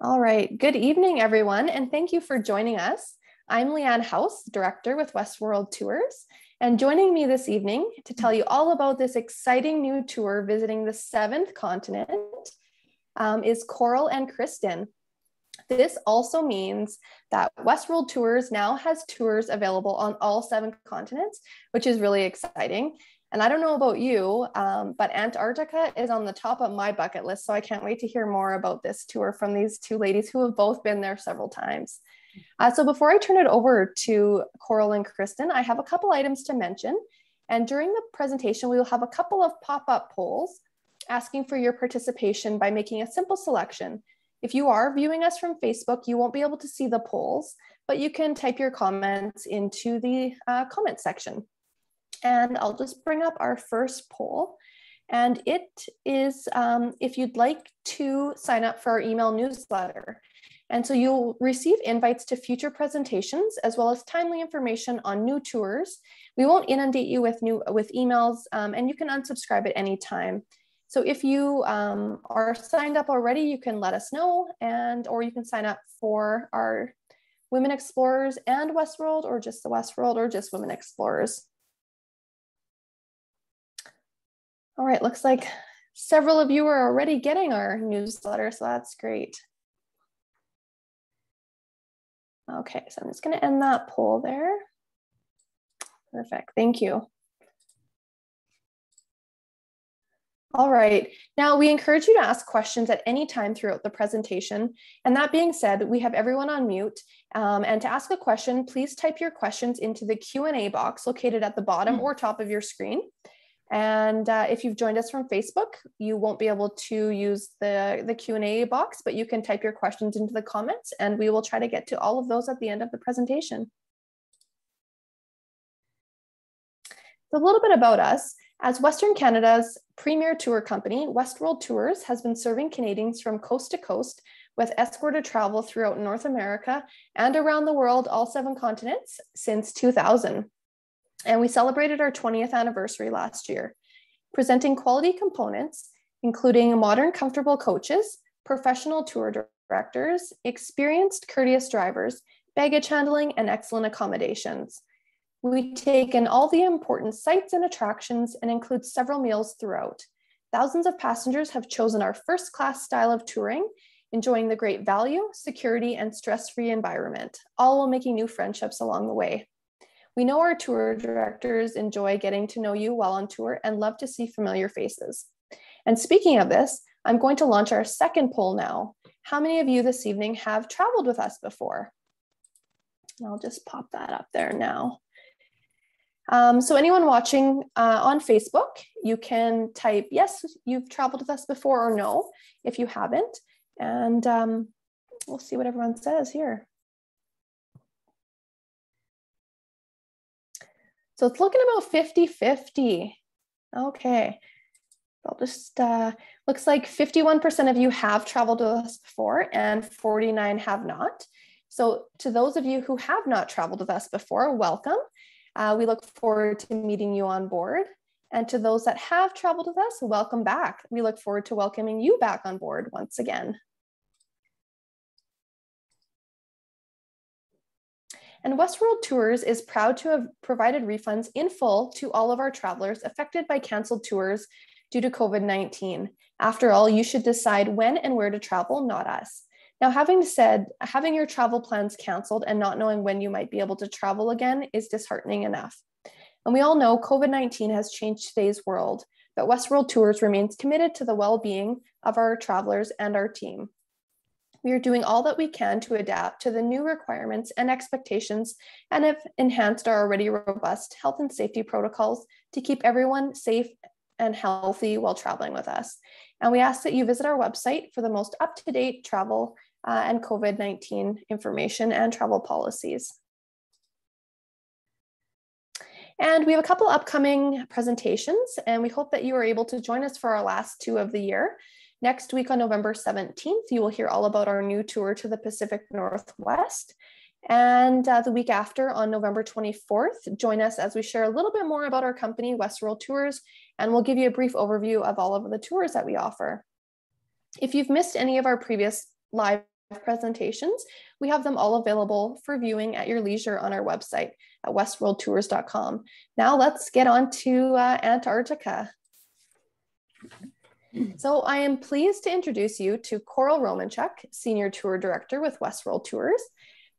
All right. Good evening, everyone, and thank you for joining us. I'm Leanne House, Director with Westworld Tours, and joining me this evening to tell you all about this exciting new tour visiting the seventh continent um, is Koral and Kristin. This also means that Westworld Tours now has tours available on all seven continents, which is really exciting. And I don't know about you, um, but Antarctica is on the top of my bucket list. So I can't wait to hear more about this tour from these two ladies who have both been there several times. Uh, so before I turn it over to Koral and Kristin, I have a couple items to mention. And during the presentation, we will have a couple of pop-up polls asking for your participation by making a simple selection. If you are viewing us from Facebook, you won't be able to see the polls, but you can type your comments into the uh, comment section. And I'll just bring up our first poll. And it is um, if you'd like to sign up for our email newsletter. And so you'll receive invites to future presentations as well as timely information on new tours. We won't inundate you with new with emails um, and you can unsubscribe at any time. So if you um, are signed up already, you can let us know and or you can sign up for our Women Explorers and Westworld or just the Westworld or just Women Explorers. All right, looks like several of you are already getting our newsletter, so that's great. Okay, so I'm just gonna end that poll there. Perfect, thank you. All right, now we encourage you to ask questions at any time throughout the presentation. And that being said, we have everyone on mute. Um, and to ask a question, please type your questions into the Q&A box located at the bottom mm -hmm. or top of your screen. And uh, if you've joined us from Facebook, you won't be able to use the, the Q&A box, but you can type your questions into the comments and we will try to get to all of those at the end of the presentation. So a little bit about us. As Western Canada's premier tour company, Westworld Tours has been serving Canadians from coast to coast with escorted travel throughout North America and around the world, all seven continents, since 2000. And we celebrated our 20th anniversary last year, presenting quality components, including modern, comfortable coaches, professional tour directors, experienced, courteous drivers, baggage handling, and excellent accommodations. We take in all the important sites and attractions and include several meals throughout. Thousands of passengers have chosen our first class style of touring, enjoying the great value, security, and stress free environment, all while making new friendships along the way. We know our tour directors enjoy getting to know you while on tour and love to see familiar faces. And speaking of this, I'm going to launch our second poll now. How many of you this evening have traveled with us before? I'll just pop that up there now. Um, so anyone watching uh, on Facebook, you can type, yes, you've traveled with us before or no, if you haven't. And um, we'll see what everyone says here. So it's looking about 50-50. Okay. I'll just, uh, looks like 51% of you have traveled with us before and 49 have not. So to those of you who have not traveled with us before, welcome. Uh, we look forward to meeting you on board. And to those that have traveled with us, welcome back. We look forward to welcoming you back on board once again. And Westworld Tours is proud to have provided refunds in full to all of our travelers affected by canceled tours due to COVID 19. After all, you should decide when and where to travel, not us. Now, having said, having your travel plans canceled and not knowing when you might be able to travel again is disheartening enough. And we all know COVID 19 has changed today's world, but Westworld Tours remains committed to the well being of our travelers and our team. We are doing all that we can to adapt to the new requirements and expectations and have enhanced our already robust health and safety protocols to keep everyone safe and healthy while traveling with us. And we ask that you visit our website for the most up-to-date travel uh, and COVID-19 information and travel policies. And we have a couple upcoming presentations, and we hope that you are able to join us for our last two of the year. Next week on November 17th, you will hear all about our new tour to the Pacific Northwest. And uh, the week after, on November 24th, join us as we share a little bit more about our company, Westworld Tours, and we'll give you a brief overview of all of the tours that we offer. If you've missed any of our previous live presentations, we have them all available for viewing at your leisure on our website at westworldtours.com. Now let's get on to uh, Antarctica. So I am pleased to introduce you to Koral Romanchuk, Senior Tour Director with Westworld Tours.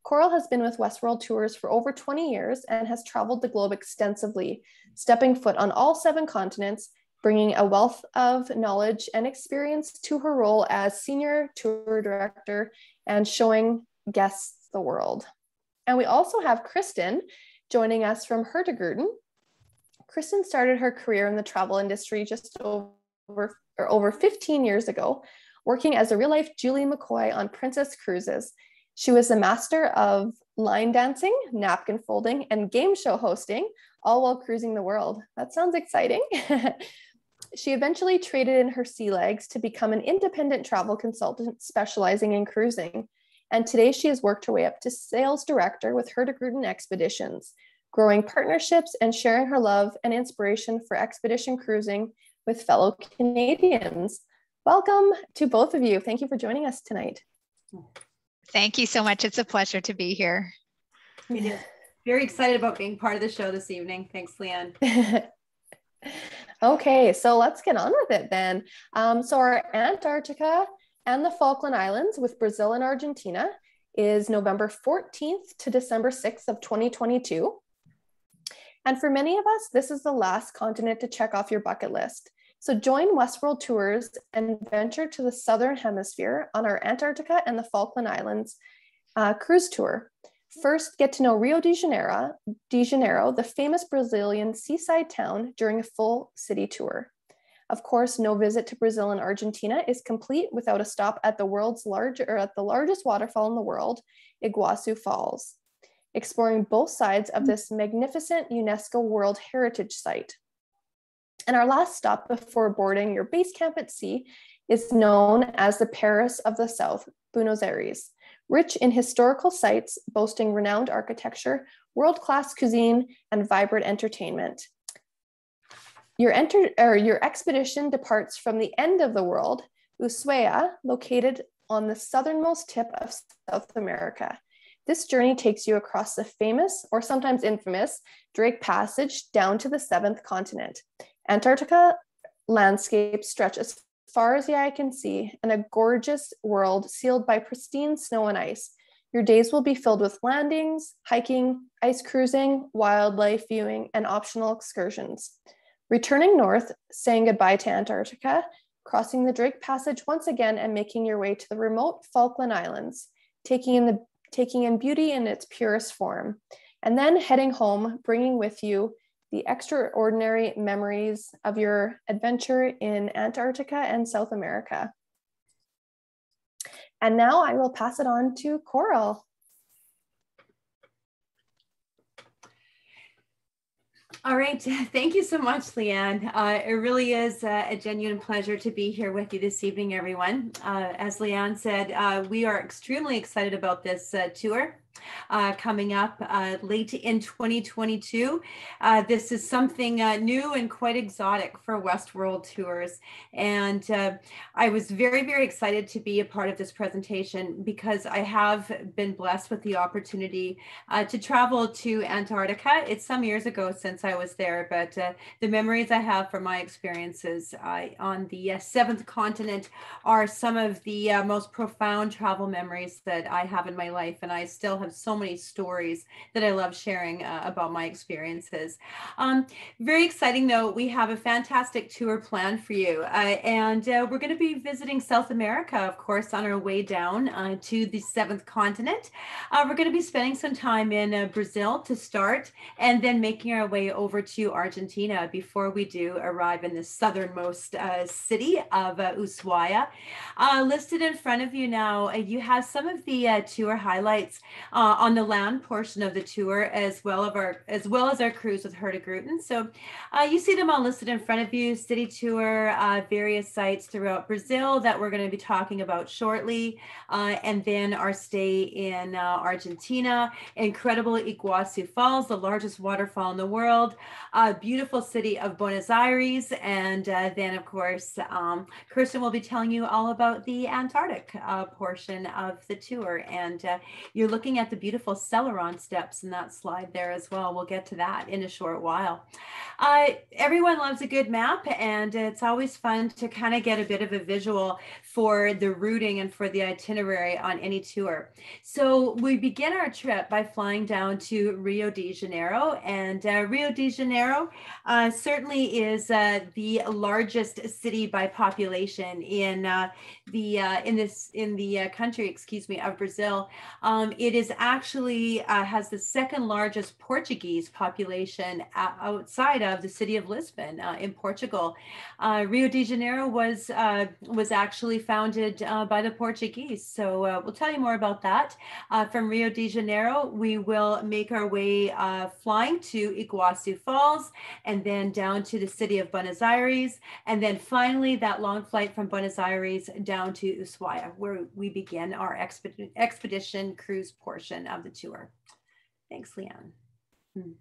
Koral has been with Westworld Tours for over 20 years and has traveled the globe extensively, stepping foot on all seven continents, bringing a wealth of knowledge and experience to her role as Senior Tour Director and showing guests the world. And we also have Kristen joining us from Hurtigruten. Kristen started her career in the travel industry just over, or over 15 years ago, working as a real life Julie McCoy on Princess Cruises. She was a master of line dancing, napkin folding, and game show hosting, all while cruising the world. That sounds exciting. she eventually traded in her sea legs to become an independent travel consultant specializing in cruising. And today she has worked her way up to sales director with Hurtigruten Expeditions, growing partnerships and sharing her love and inspiration for expedition cruising with fellow Canadians. Welcome to both of you. Thank you for joining us tonight. Thank you so much. It's a pleasure to be here. Very excited about being part of the show this evening. Thanks, Leanne. okay, so let's get on with it then. Um, so, our Antarctica and the Falkland Islands with Brazil and Argentina is November 14th to December 6th of 2022. And for many of us, this is the last continent to check off your bucket list. So join Westworld Tours and venture to the Southern Hemisphere on our Antarctica and the Falkland Islands uh, cruise tour. First, get to know Rio de Janeiro, de Janeiro, the famous Brazilian seaside town, during a full city tour. Of course, no visit to Brazil and Argentina is complete without a stop at the world's large or at the largest waterfall in the world, Iguazu Falls, exploring both sides of this magnificent UNESCO World Heritage Site. And our last stop before boarding your base camp at sea is known as the Paris of the South, Buenos Aires, rich in historical sites boasting renowned architecture, world-class cuisine, and vibrant entertainment. Your, enter, your expedition departs from the end of the world, Ushuaia, located on the southernmost tip of South America. This journey takes you across the famous, or sometimes infamous, Drake Passage down to the seventh continent. Antarctica landscapes stretch as far as the eye can see, and a gorgeous world sealed by pristine snow and ice. Your days will be filled with landings, hiking, ice cruising, wildlife viewing, and optional excursions. Returning north, saying goodbye to Antarctica, crossing the Drake Passage once again and making your way to the remote Falkland Islands, taking in, the, taking in beauty in its purest form, and then heading home, bringing with you the extraordinary memories of your adventure in Antarctica and South America. And now I will pass it on to Koral. All right. Thank you so much, Leanne. Uh, it really is uh, a genuine pleasure to be here with you this evening, everyone. Uh, as Leanne said, uh, we are extremely excited about this uh, tour uh, coming up uh, late in 2022. Uh, this is something uh, new and quite exotic for Westworld Tours. And uh, I was very, very excited to be a part of this presentation because I have been blessed with the opportunity uh, to travel to Antarctica. It's some years ago since I was there, but the memories I have from my experiences on the seventh continent are some of the most profound travel memories that I have in my life. And I still have so many stories that I love sharing uh, about my experiences. Um, very exciting though, we have a fantastic tour planned for you. Uh, and uh, we're going to be visiting South America, of course, on our way down uh, to the seventh continent. Uh, we're going to be spending some time in uh, Brazil to start and then making our way over to Argentina before we do arrive in the southernmost city of Ushuaia. listed in front of you now, you have some of the tour highlights uh, on the land portion of the tour, as well as our as well as our cruise with Hurtigruten. So uh, you see them all listed in front of you: city tour, uh, various sites throughout Brazil that we're going to be talking about shortly, uh, and then our stay in uh, Argentina, incredible Iguazu Falls, the largest waterfall in the world, beautiful city of Buenos Aires, and then of course um, Kirsten will be telling you all about the Antarctic portion of the tour, and you're looking at the beautiful Selarón steps in that slide there as well. We'll get to that in a short while. Uh, everyone loves a good map, and it's always fun to kind of get a bit of a visual for the routing and for the itinerary on any tour. So we begin our trip by flying down to Rio de Janeiro, and uh, Rio de Janeiro uh, certainly is uh, the largest city by population in uh, the uh, in this in the country, excuse me, of Brazil. Um, it is actually uh, has the second largest Portuguese population outside of the city of Lisbon uh, in Portugal. Uh, Rio de Janeiro was uh, was actually founded uh, by the Portuguese. So uh, we'll tell you more about that. from Rio de Janeiro, we will make our way flying to Iguazu Falls and then down to the city of Buenos Aires. And then finally, that long flight from Buenos Aires down to Ushuaia, where we begin our expedition, expedition cruise portion of the tour. Thanks, Leanne. Hmm.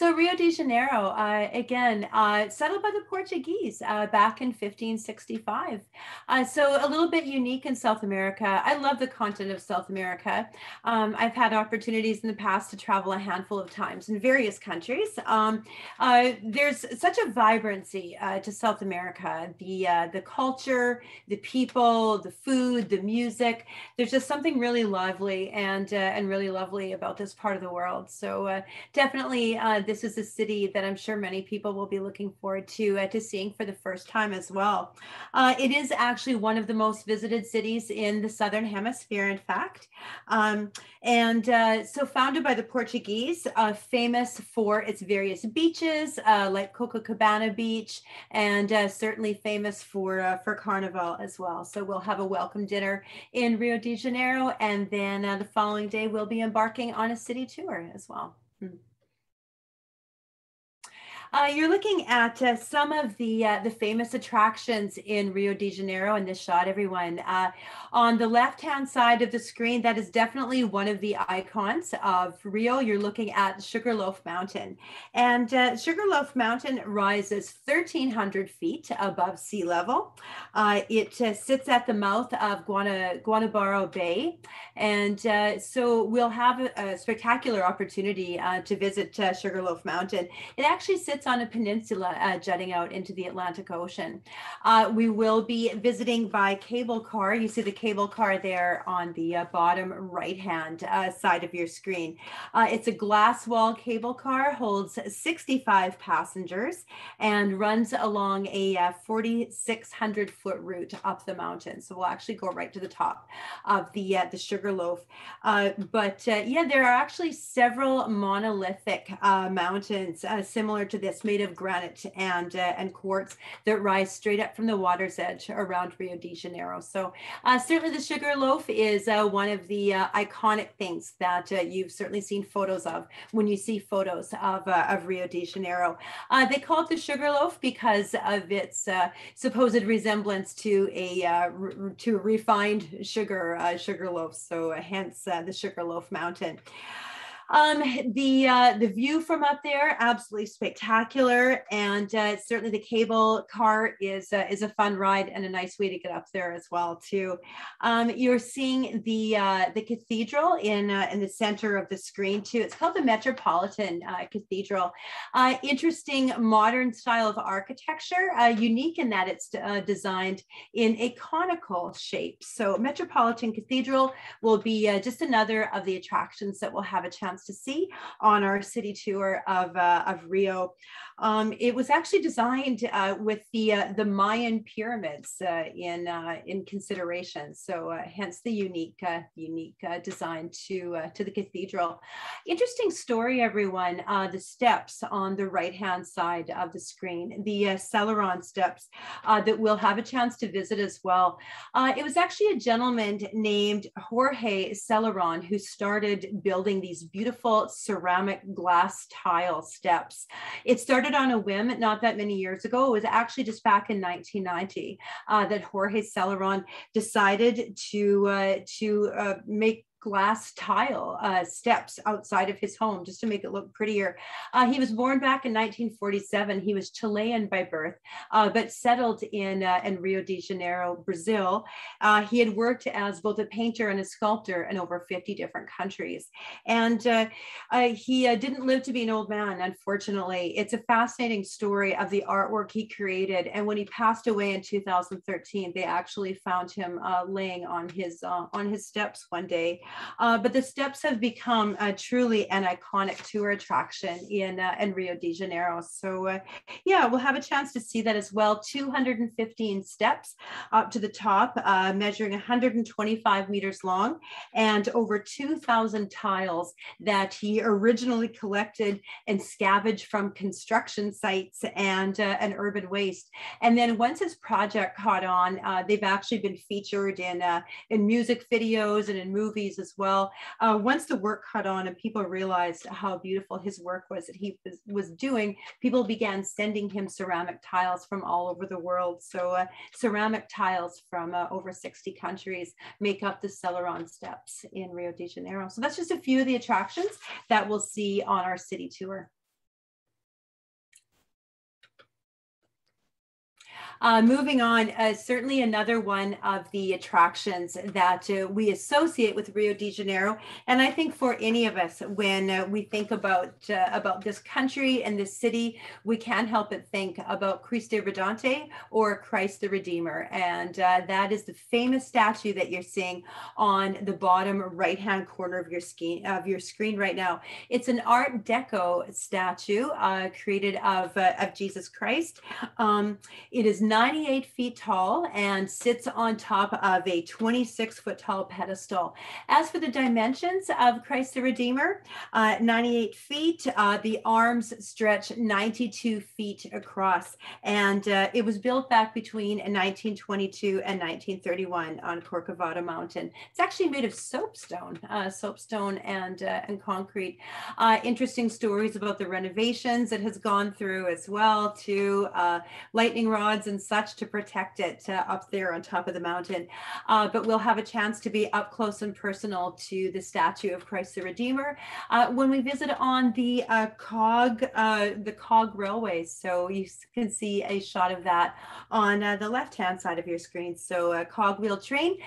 So Rio de Janeiro, uh, again, uh, settled by the Portuguese uh, back in 1565. Uh, so a little bit unique in South America. I love the continent of South America. Um, I've had opportunities in the past to travel a handful of times in various countries. Um, uh, there's such a vibrancy uh, to South America. The the culture, the people, the food, the music. There's just something really lively and and really lovely about this part of the world. So definitely this is a city that I'm sure many people will be looking forward to uh, to seeing for the first time as well. Uh, it is actually one of the most visited cities in the Southern Hemisphere, in fact. Um, and uh, so founded by the Portuguese, uh, famous for its various beaches uh, like Copacabana Beach, and uh, certainly famous for, for Carnival as well. So we'll have a welcome dinner in Rio de Janeiro, and then the following day we'll be embarking on a city tour as well. Hmm. Uh, you're looking at uh, some of the uh, the famous attractions in Rio de Janeiro in this shot, everyone. Uh, on the left-hand side of the screen, that is definitely one of the icons of Rio. You're looking at Sugarloaf Mountain. And uh, Sugarloaf Mountain rises 1,300 feet above sea level. Uh, it sits at the mouth of Guana, Guanabara Bay. And so we'll have a, a spectacular opportunity to visit Sugarloaf Mountain. It actually sits sits on a peninsula uh, jutting out into the Atlantic Ocean. Uh, we will be visiting by cable car. You see the cable car there on the uh, bottom right hand uh, side of your screen. Uh, it's a glass wall cable car, holds 65 passengers, and runs along a uh, 4,600 foot route up the mountain. So we'll actually go right to the top of the, the Sugarloaf. but yeah, there are actually several monolithic mountains similar to this this made of granite and uh, and quartz that rise straight up from the water's edge around Rio de Janeiro. So uh, certainly the sugar loaf is uh, one of the uh, iconic things that uh, you've certainly seen photos of when you see photos of, uh, of Rio de Janeiro. they call it the sugar loaf because of its supposed resemblance to a to refined sugar sugar loaf. So hence the sugar loaf mountain. Um, the uh, the view from up there absolutely spectacular, and uh, certainly the cable car is uh, is a fun ride and a nice way to get up there as well too. Um, you're seeing the uh, the cathedral in uh, in the center of the screen too. It's called the Metropolitan uh, Cathedral. interesting modern style of architecture, unique in that it's designed in a conical shape. So Metropolitan Cathedral will be just another of the attractions that we'll have a chance to see on our city tour of, uh, of Rio. Um, it was actually designed uh, with the uh, the Mayan pyramids uh, in uh, in consideration, so uh, hence the unique unique design to to the cathedral. Interesting story, everyone. the steps on the right hand side of the screen, the Selarón steps that we'll have a chance to visit as well. it was actually a gentleman named Jorge Selarón who started building these beautiful ceramic glass tile steps. It started on a whim not that many years ago. It was actually just back in 1990 uh, that Jorge Selarón decided to, uh, to uh, make glass tile uh, steps outside of his home just to make it look prettier. Uh, he was born back in 1947. He was Chilean by birth, uh, but settled in, uh, in Rio de Janeiro, Brazil. Uh, he had worked as both a painter and a sculptor in over 50 different countries. And uh, he didn't live to be an old man, unfortunately. It's a fascinating story of the artwork he created. And when he passed away in 2013, they actually found him laying on his, on his steps one day. Uh, but the steps have become uh, truly an iconic tour attraction in, uh, in Rio de Janeiro. So uh, yeah, we'll have a chance to see that as well. 215 steps up to the top, uh, measuring 125 meters long and over 2,000 tiles that he originally collected and scavenged from construction sites and, uh, and urban waste. And then once his project caught on, they've actually been featured in, in music videos and in movies as well. Uh, once the work caught on and people realized how beautiful his work was that he was, was doing, people began sending him ceramic tiles from all over the world. So uh, ceramic tiles from uh, over 60 countries make up the Selarón Steps in Rio de Janeiro. So that's just a few of the attractions that we'll see on our city tour. Uh, moving on, uh, certainly another one of the attractions that uh, we associate with Rio de Janeiro, and I think for any of us, when uh, we think about uh, about this country and this city, we can't help but think about Cristo Redentor or Christ the Redeemer, and uh, that is the famous statue that you're seeing on the bottom right-hand corner of your screen of your screen right now. It's an Art Deco statue created of of Jesus Christ. Um, it is 98 feet tall and sits on top of a 26 foot tall pedestal. As for the dimensions of Christ the Redeemer, uh, 98 feet, uh, the arms stretch 92 feet across. And uh, it was built back between 1922 and 1931 on Corcovado Mountain. It's actually made of soapstone, uh, soapstone and, uh, and concrete. Uh, interesting stories about the renovations it has gone through as well to lightning rods and such to protect it uh, up there on top of the mountain. Uh, but we'll have a chance to be up close and personal to the statue of Christ the Redeemer uh, when we visit on the uh, cog, uh, the cog railway. So you can see a shot of that on uh, the left-hand side of your screen. So a cogwheel train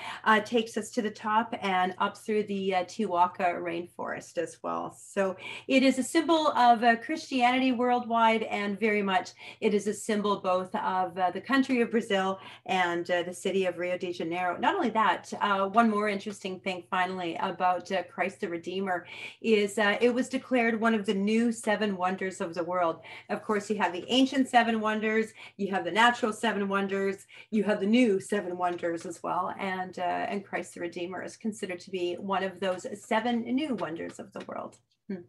takes us to the top and up through the Tijuca rainforest as well. So it is a symbol of Christianity worldwide and very much it is a symbol both of the country of Brazil and uh, the city of Rio de Janeiro. Not only that, uh, one more interesting thing finally about uh, Christ the Redeemer is uh, it was declared one of the new seven wonders of the world. Of course, you have the ancient seven wonders, you have the natural seven wonders, you have the new seven wonders as well. And, uh, and Christ the Redeemer is considered to be one of those seven new wonders of the world. Hmm.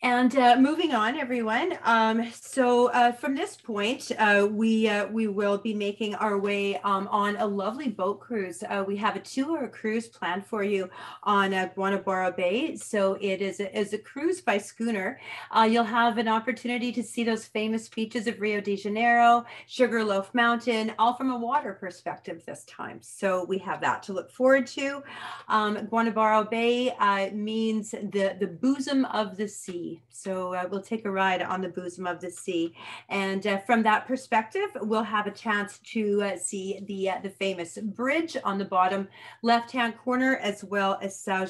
And uh, moving on, everyone. Um, so uh, from this point, uh, we uh, we will be making our way um, on a lovely boat cruise. Uh, we have a two-hour cruise planned for you on uh, Guanabara Bay. So it is a, is a cruise by schooner. you'll have an opportunity to see those famous beaches of Rio de Janeiro, Sugarloaf Mountain, all from a water perspective this time. So we have that to look forward to. Um, Guanabara Bay means the the bosom of the sea. So uh, we'll take a ride on the bosom of the sea. And uh, from that perspective, we'll have a chance to uh, see the, uh, the famous bridge on the bottom left-hand corner, as well as Sao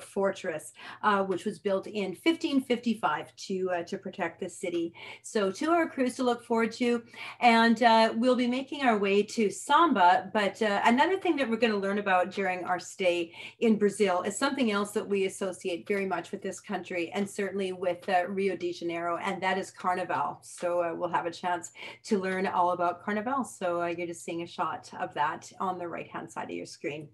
Fortress, uh, which was built in 1555 to, uh, to protect the city. So two hour cruise to look forward to. And we'll be making our way to Samba. But another thing that we're going to learn about during our stay in Brazil is something else that we associate very much with this country and certainly with uh, Rio de Janeiro, and that is Carnival. So uh, we'll have a chance to learn all about Carnival. So uh, you're just seeing a shot of that on the right hand side of your screen.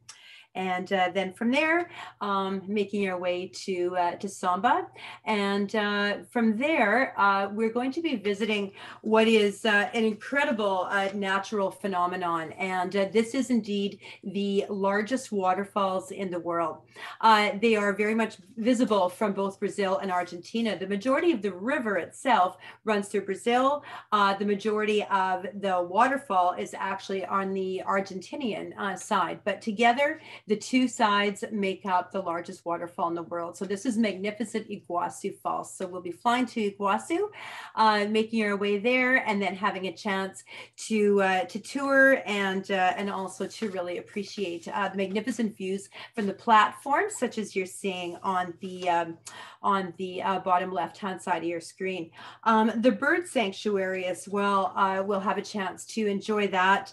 And uh, then from there, um, making our way to, uh, to Samba. And uh, from there, uh, we're going to be visiting what is uh, an incredible uh, natural phenomenon. And this is indeed the largest waterfalls in the world. they are very much visible from both Brazil and Argentina. The majority of the river itself runs through Brazil. the majority of the waterfall is actually on the Argentinian side. But together, the two sides make up the largest waterfall in the world. So this is magnificent Iguazu Falls. So we'll be flying to Iguazu, uh, making our way there, and then having a chance to uh, to tour and uh, and also to really appreciate uh, the magnificent views from the platform, such as you're seeing on the um, on the uh, bottom left hand side of your screen. Um, the bird sanctuary as well. Uh, we'll have a chance to enjoy that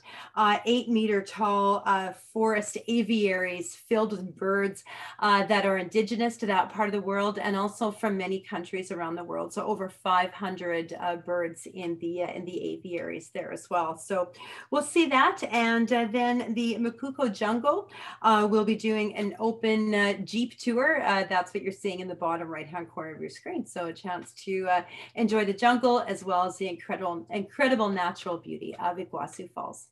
eight meter tall forest aviaries filled with birds uh, that are indigenous to that part of the world and also from many countries around the world. So over 500 uh, birds in the uh, in the aviaries there as well. So we'll see that. And uh, then the Macuco jungle, uh, we'll be doing an open uh, Jeep tour. that's what you're seeing in the bottom right-hand corner of your screen. So a chance to uh, enjoy the jungle as well as the incredible, incredible natural beauty of Iguazu Falls.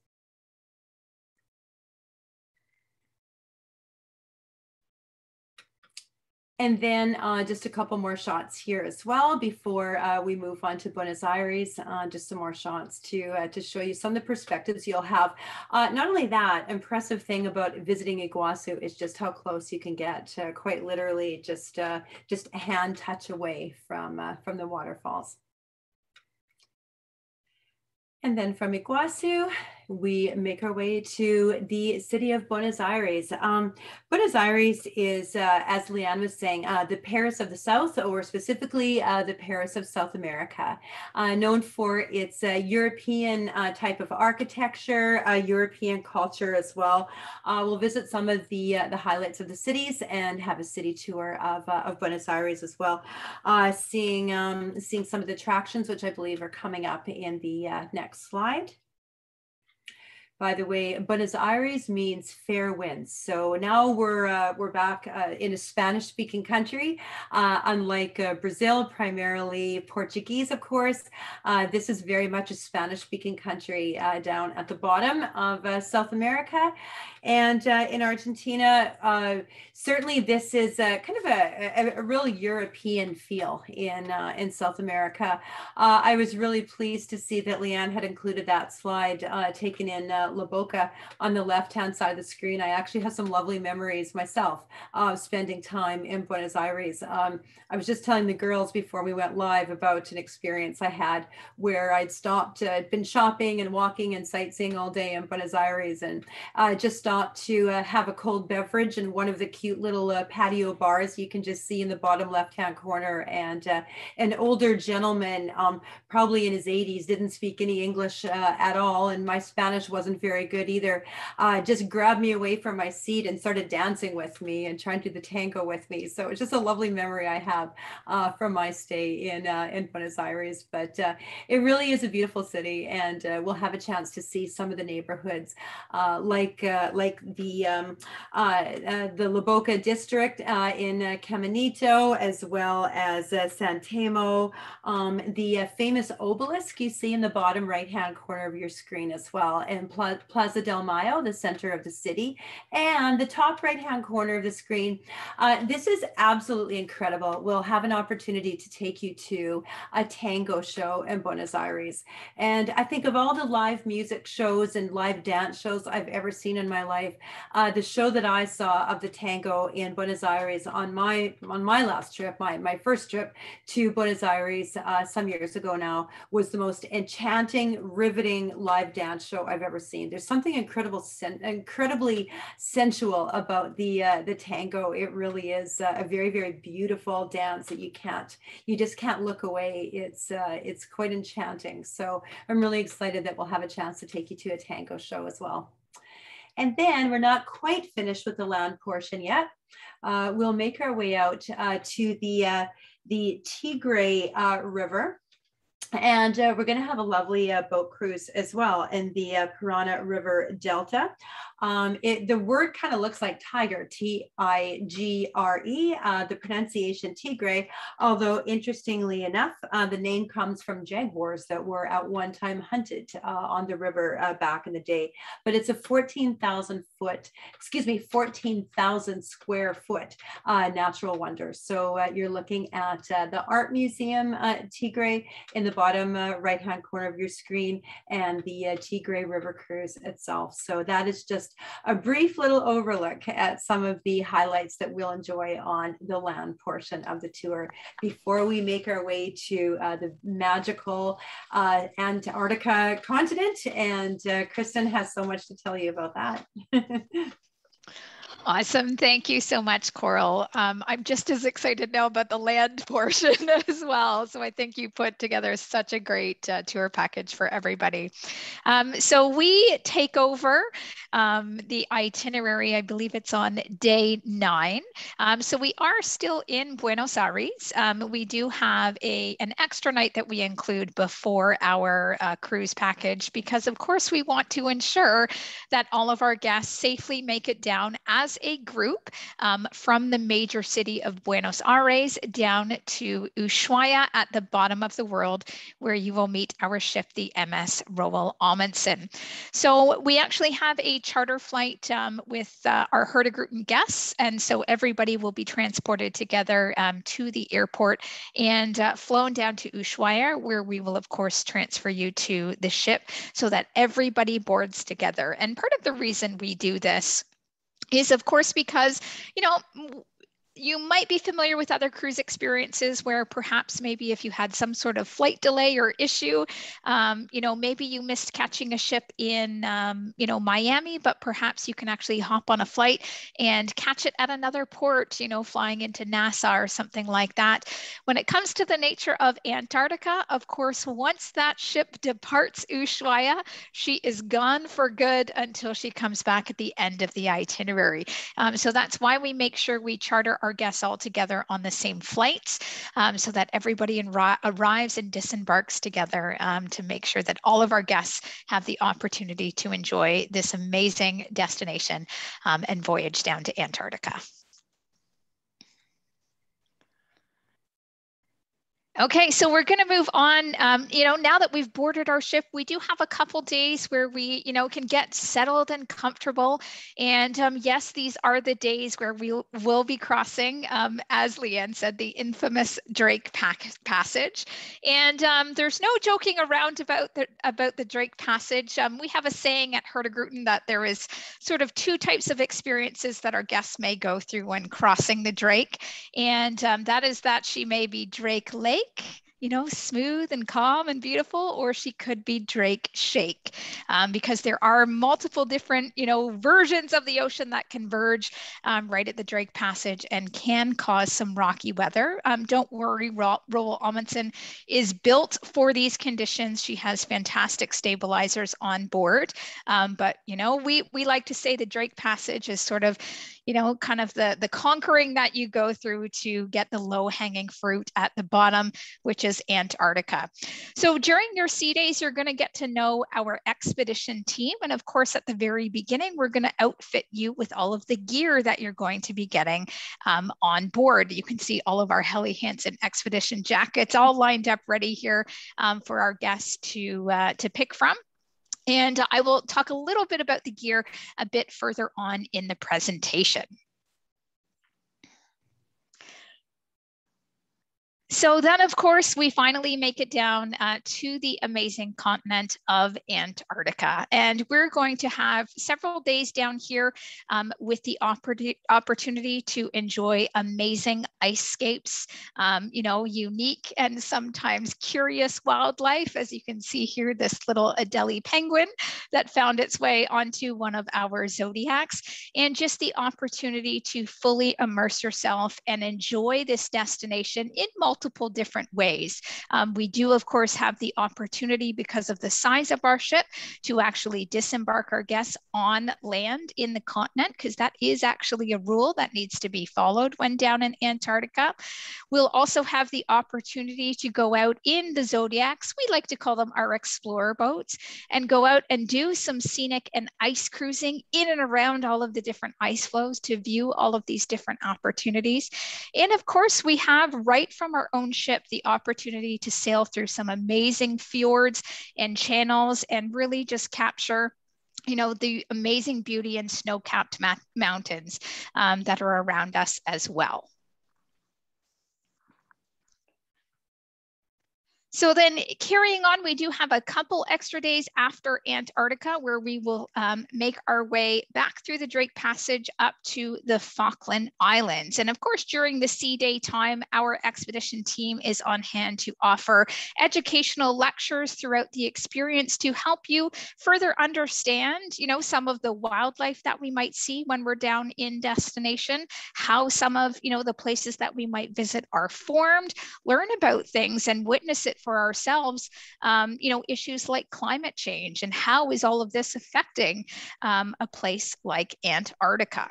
And then uh, just a couple more shots here as well before uh, we move on to Buenos Aires. Uh, just some more shots to uh, to show you some of the perspectives you'll have. Uh, not only that, impressive thing about visiting Iguazu is just how close you can get. Uh, quite literally, just just a hand touch away from from the waterfalls. And then from Iguazu, we make our way to the city of Buenos Aires. Um, Buenos Aires is, uh, as Leanne was saying, uh, the Paris of the South, or specifically uh, the Paris of South America, uh, known for its uh, European uh, type of architecture, European culture as well. we'll visit some of the the highlights of the cities and have a city tour of, of Buenos Aires as well, seeing um, seeing some of the attractions, which I believe are coming up in the next slide. By the way, Buenos Aires means fair winds. So now we're uh, we're back uh, in a Spanish-speaking country, uh, unlike uh, Brazil, primarily Portuguese, of course. Uh, this is very much a Spanish-speaking country uh, down at the bottom of South America, and in Argentina, certainly this is kind of a, a, a, real European feel in in South America. I was really pleased to see that Leanne had included that slide taken in. La Boca on the left-hand side of the screen. I actually have some lovely memories myself of spending time in Buenos Aires. Um, I was just telling the girls before we went live about an experience I had where I'd stopped, uh, been shopping and walking and sightseeing all day in Buenos Aires and uh, just stopped to uh, have a cold beverage in one of the cute little uh, patio bars you can just see in the bottom left-hand corner. And uh, an older gentleman, um, probably in his 80s, didn't speak any English uh, at all. And my Spanish wasn't very good either, uh, just grabbed me away from my seat and started dancing with me and trying to do the tango with me. So it's just a lovely memory I have uh, from my stay in in Buenos Aires. But it really is a beautiful city, and we'll have a chance to see some of the neighborhoods, uh, like like the um, the La Boca district in Caminito, as well as San Telmo, um, the famous obelisk you see in the bottom right hand corner of your screen as well, and plus Plaza del Mayo, the center of the city. And the top right-hand corner of the screen, uh, this is absolutely incredible. We'll have an opportunity to take you to a tango show in Buenos Aires. And I think of all the live music shows and live dance shows I've ever seen in my life, uh, the show that I saw of the tango in Buenos Aires on my on my last trip, my, my first trip to Buenos Aires uh, some years ago now, was the most enchanting, riveting live dance show I've ever seen. There's something incredible, sen- incredibly sensual about the uh, the tango. It really is a very, very beautiful dance that you can't, you just can't look away. It's uh, it's quite enchanting. So I'm really excited that we'll have a chance to take you to a tango show as well. And then we're not quite finished with the land portion yet. Uh, we'll make our way out uh, to the, uh, the Tigre uh, River. And uh, we're going to have a lovely uh, boat cruise as well in the Parana River Delta. Um, it, the word kind of looks like tiger, T I G R E, uh, the pronunciation tigre, although interestingly enough, uh, the name comes from jaguars that were at one time hunted uh, on the river uh, back in the day. But it's a 14,000 foot, excuse me, 14,000 square foot uh, natural wonder. So uh, you're looking at the Art Museum Tigre in the bottom right hand corner of your screen and the Tigre River Cruise itself. So that is just just a brief little overlook at some of the highlights that we'll enjoy on the land portion of the tour before we make our way to uh, the magical uh, Antarctica continent. And uh, Kristin has so much to tell you about that. Awesome. Thank you so much, Koral. Um, I'm just as excited now about the land portion as well. So I think you put together such a great uh, tour package for everybody. Um, so we take over um, the itinerary. I believe it's on day nine. Um, so we are still in Buenos Aires. Um, we do have a an extra night that we include before our uh, cruise package because, of course, we want to ensure that all of our guests safely make it down as a group um, from the major city of Buenos Aires down to Ushuaia at the bottom of the world, where you will meet our ship, the MS Roald Amundsen. So we actually have a charter flight um, with uh, our Hurtigruten guests, and so everybody will be transported together um, to the airport and uh, flown down to Ushuaia, where we will, of course, transfer you to the ship so that everybody boards together. And part of the reason we do this is of course because you know you might be familiar with other cruise experiences where perhaps maybe if you had some sort of flight delay or issue, um, you know, maybe you missed catching a ship in, um, you know, Miami, but perhaps you can actually hop on a flight and catch it at another port, you know, flying into Nassau or something like that. When it comes to the nature of Antarctica, of course, once that ship departs Ushuaia, she is gone for good until she comes back at the end of the itinerary. Um, so that's why we make sure we charter our guests all together on the same flights um, so that everybody arrives and disembarks together um, to make sure that all of our guests have the opportunity to enjoy this amazing destination um, and voyage down to Antarctica. Okay, so we're going to move on. Um, you know, now that we've boarded our ship, we do have a couple days where we, you know, can get settled and comfortable. And um, yes, these are the days where we will be crossing, um, as Leanne said, the infamous Drake Passage. And um, there's no joking around about the about the Drake Passage. Um, we have a saying at Hurtigruten that there is sort of two types of experiences that our guests may go through when crossing the Drake, and um, that is that she may be Drake Lake like you know, smooth and calm and beautiful, or she could be Drake Shake, um, because there are multiple different, you know, versions of the ocean that converge um, right at the Drake Passage and can cause some rocky weather. Um, don't worry, Ro- Roald Amundsen is built for these conditions. She has fantastic stabilizers on board, um, but you know, we we like to say the Drake Passage is sort of, you know, kind of the the conquering that you go through to get the low hanging fruit at the bottom, which is Antarctica. So during your sea days, you're going to get to know our expedition team. And of course, at the very beginning, we're going to outfit you with all of the gear that you're going to be getting um, on board. You can see all of our Helly Hansen expedition jackets all lined up ready here um, for our guests to, uh, to pick from. And I will talk a little bit about the gear a bit further on in the presentation. So then, of course, we finally make it down uh, to the amazing continent of Antarctica. And we're going to have several days down here um, with the opportunity to enjoy amazing icescapes, um, you know, unique and sometimes curious wildlife. As you can see here, this little Adelie penguin that found its way onto one of our zodiacs, and just the opportunity to fully immerse yourself and enjoy this destination in multiple multiple different ways. Um, we do, of course, have the opportunity because of the size of our ship to actually disembark our guests on land in the continent, because that is actually a rule that needs to be followed when down in Antarctica. We'll also have the opportunity to go out in the Zodiacs, we like to call them our explorer boats, and go out and do some scenic and ice cruising in and around all of the different ice floes to view all of these different opportunities. And of course, we have right from our own ship the opportunity to sail through some amazing fjords and channels and really just capture you know the amazing beauty and snow-capped mountains um, that are around us as well So then carrying on, we do have a couple extra days after Antarctica where we will um, make our way back through the Drake Passage up to the Falkland Islands. And of course, during the sea day time, our expedition team is on hand to offer educational lectures throughout the experience to help you further understand, you know, some of the wildlife that we might see when we're down in destination, how some of, you know, the places that we might visit are formed, learn about things and witness it for ourselves, um, you know, issues like climate change and how is all of this affecting um, a place like Antarctica.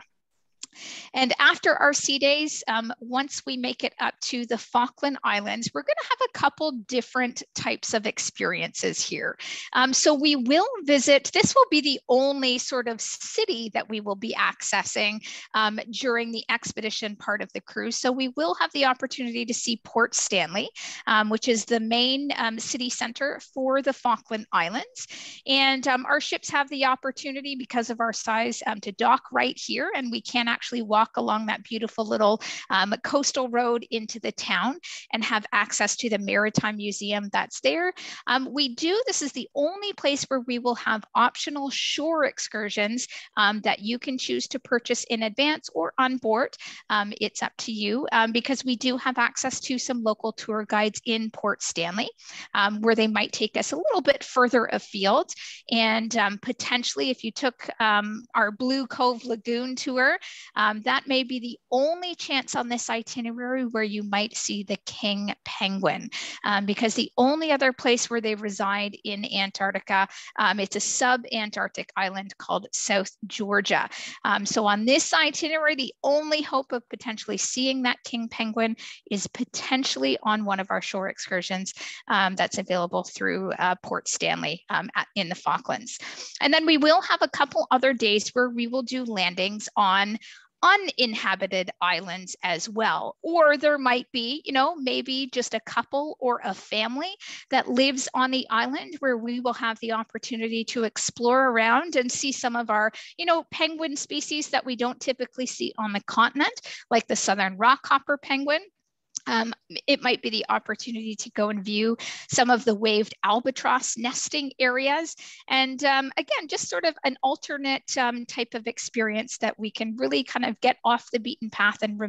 And after our sea days, um, once we make it up to the Falkland Islands, we're going to have a couple different types of experiences here. Um, so we will visit, this will be the only sort of city that we will be accessing um, during the expedition part of the cruise. So we will have the opportunity to see Port Stanley, um, which is the main um, city center for the Falkland Islands. And um, our ships have the opportunity because of our size to dock right here and we can actually actually walk along that beautiful little um, coastal road into the town and have access to the Maritime Museum that's there. Um, we do, this is the only place where we will have optional shore excursions um, that you can choose to purchase in advance or on board. Um, it's up to you um, because we do have access to some local tour guides in Port Stanley um, where they might take us a little bit further afield. And potentially if you took our Bluff Cove Lagoon tour, um, that may be the only chance on this itinerary where you might see the king penguin, um, because the only other place where they reside in Antarctica, um, it's a sub-Antarctic island called South Georgia. Um, so on this itinerary, the only hope of potentially seeing that king penguin is potentially on one of our shore excursions um, that's available through uh, Port Stanley um, at, in the Falklands. And then we will have a couple other days where we will do landings on uninhabited islands as well. Or there might be, you know, maybe just a couple or a family that lives on the island where we will have the opportunity to explore around and see some of our, you know, penguin species that we don't typically see on the continent, like the southern rockhopper penguin um, it might be the opportunity to go and view some of the waved albatross nesting areas. And um, again, just sort of an alternate um, type of experience that we can really kind of get off the beaten path and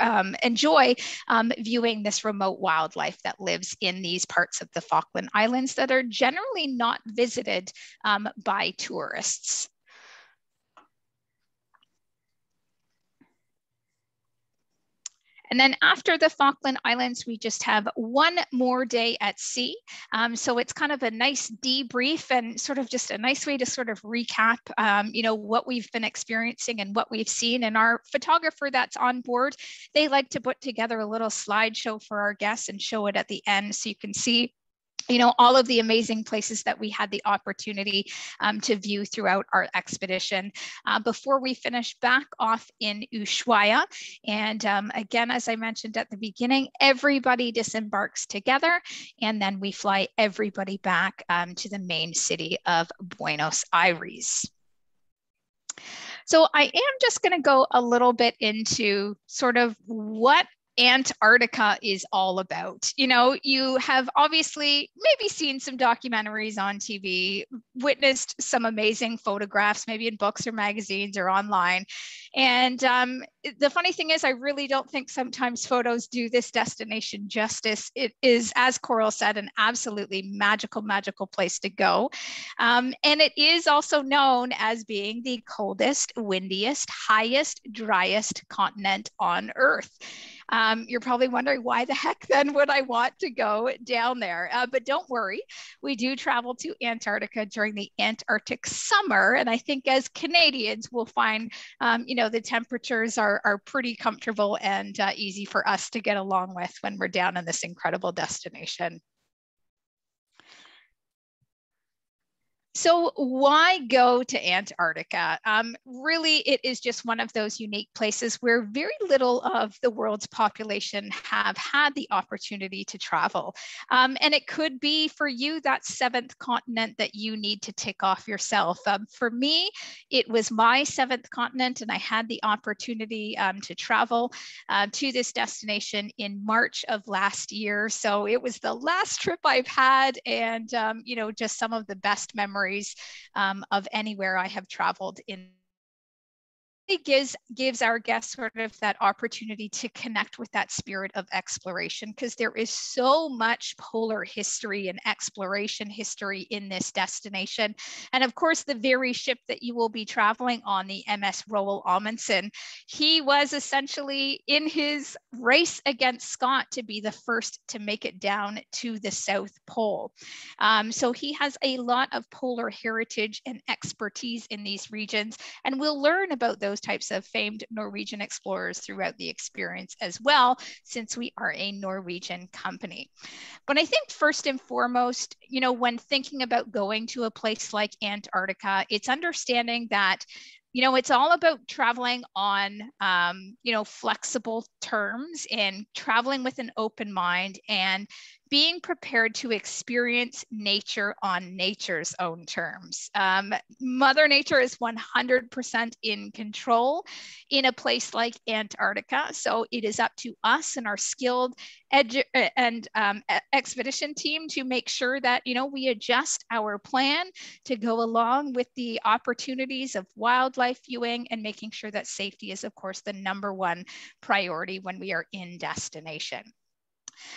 um, enjoy um, viewing this remote wildlife that lives in these parts of the Falkland Islands that are generally not visited um, by tourists. And then after the Falkland Islands, we just have one more day at sea. Um, so it's kind of a nice debrief and sort of just a nice way to sort of recap, um, you know, what we've been experiencing and what we've seen. And our photographer that's on board, they like to put together a little slideshow for our guests and show it at the end so you can see you know, all of the amazing places that we had the opportunity um, to view throughout our expedition. Uh, before we finish back off in Ushuaia, and um, again, as I mentioned at the beginning, everybody disembarks together, and then we fly everybody back um, to the main city of Buenos Aires. So I am just going to go a little bit into sort of what Antarctica is all about. You know, you have obviously maybe seen some documentaries on TV, witnessed some amazing photographs, maybe in books or magazines or online. And um, the funny thing is, I really don't think sometimes photos do this destination justice. It is, as Koral said, an absolutely magical, magical place to go. Um, and it is also known as being the coldest, windiest, highest, driest continent on Earth. Um, you're probably wondering why the heck then would I want to go down there? Uh, but don't worry, we do travel to Antarctica during the Antarctic summer. And I think as Canadians, we'll find, um, you know, the temperatures are, are pretty comfortable and uh, easy for us to get along with when we're down in this incredible destination. So, why go to Antarctica? Um, really, it is just one of those unique places where very little of the world's population have had the opportunity to travel. Um, and it could be for you that seventh continent that you need to tick off yourself. Um, for me, it was my seventh continent, and I had the opportunity um, to travel uh, to this destination in March of last year. So, it was the last trip I've had, and, um, you know, just some of the best memories memories um, of anywhere I have traveled in gives gives our guests sort of that opportunity to connect with that spirit of exploration because there is so much polar history and exploration history in this destination. And of course the very ship that you will be traveling on the ms roald amundsen he was essentially in his race against scott to be the first to make it down to the south pole. Um, so he has a lot of polar heritage and expertise in these regions and we'll learn about those types of famed Norwegian explorers throughout the experience as well, since we are a Norwegian company. But I think first and foremost, you know, when thinking about going to a place like Antarctica, it's understanding that you know it's all about traveling on um, you know flexible terms and traveling with an open mind and being prepared to experience nature on nature's own terms. Um, Mother Nature is 100% in control in a place like Antarctica. So it is up to us and our skilled edu- and um, expedition team to make sure that, you know, we adjust our plan to go along with the opportunities of wildlife viewing and making sure that safety is, of course, the number one priority when we are in destination.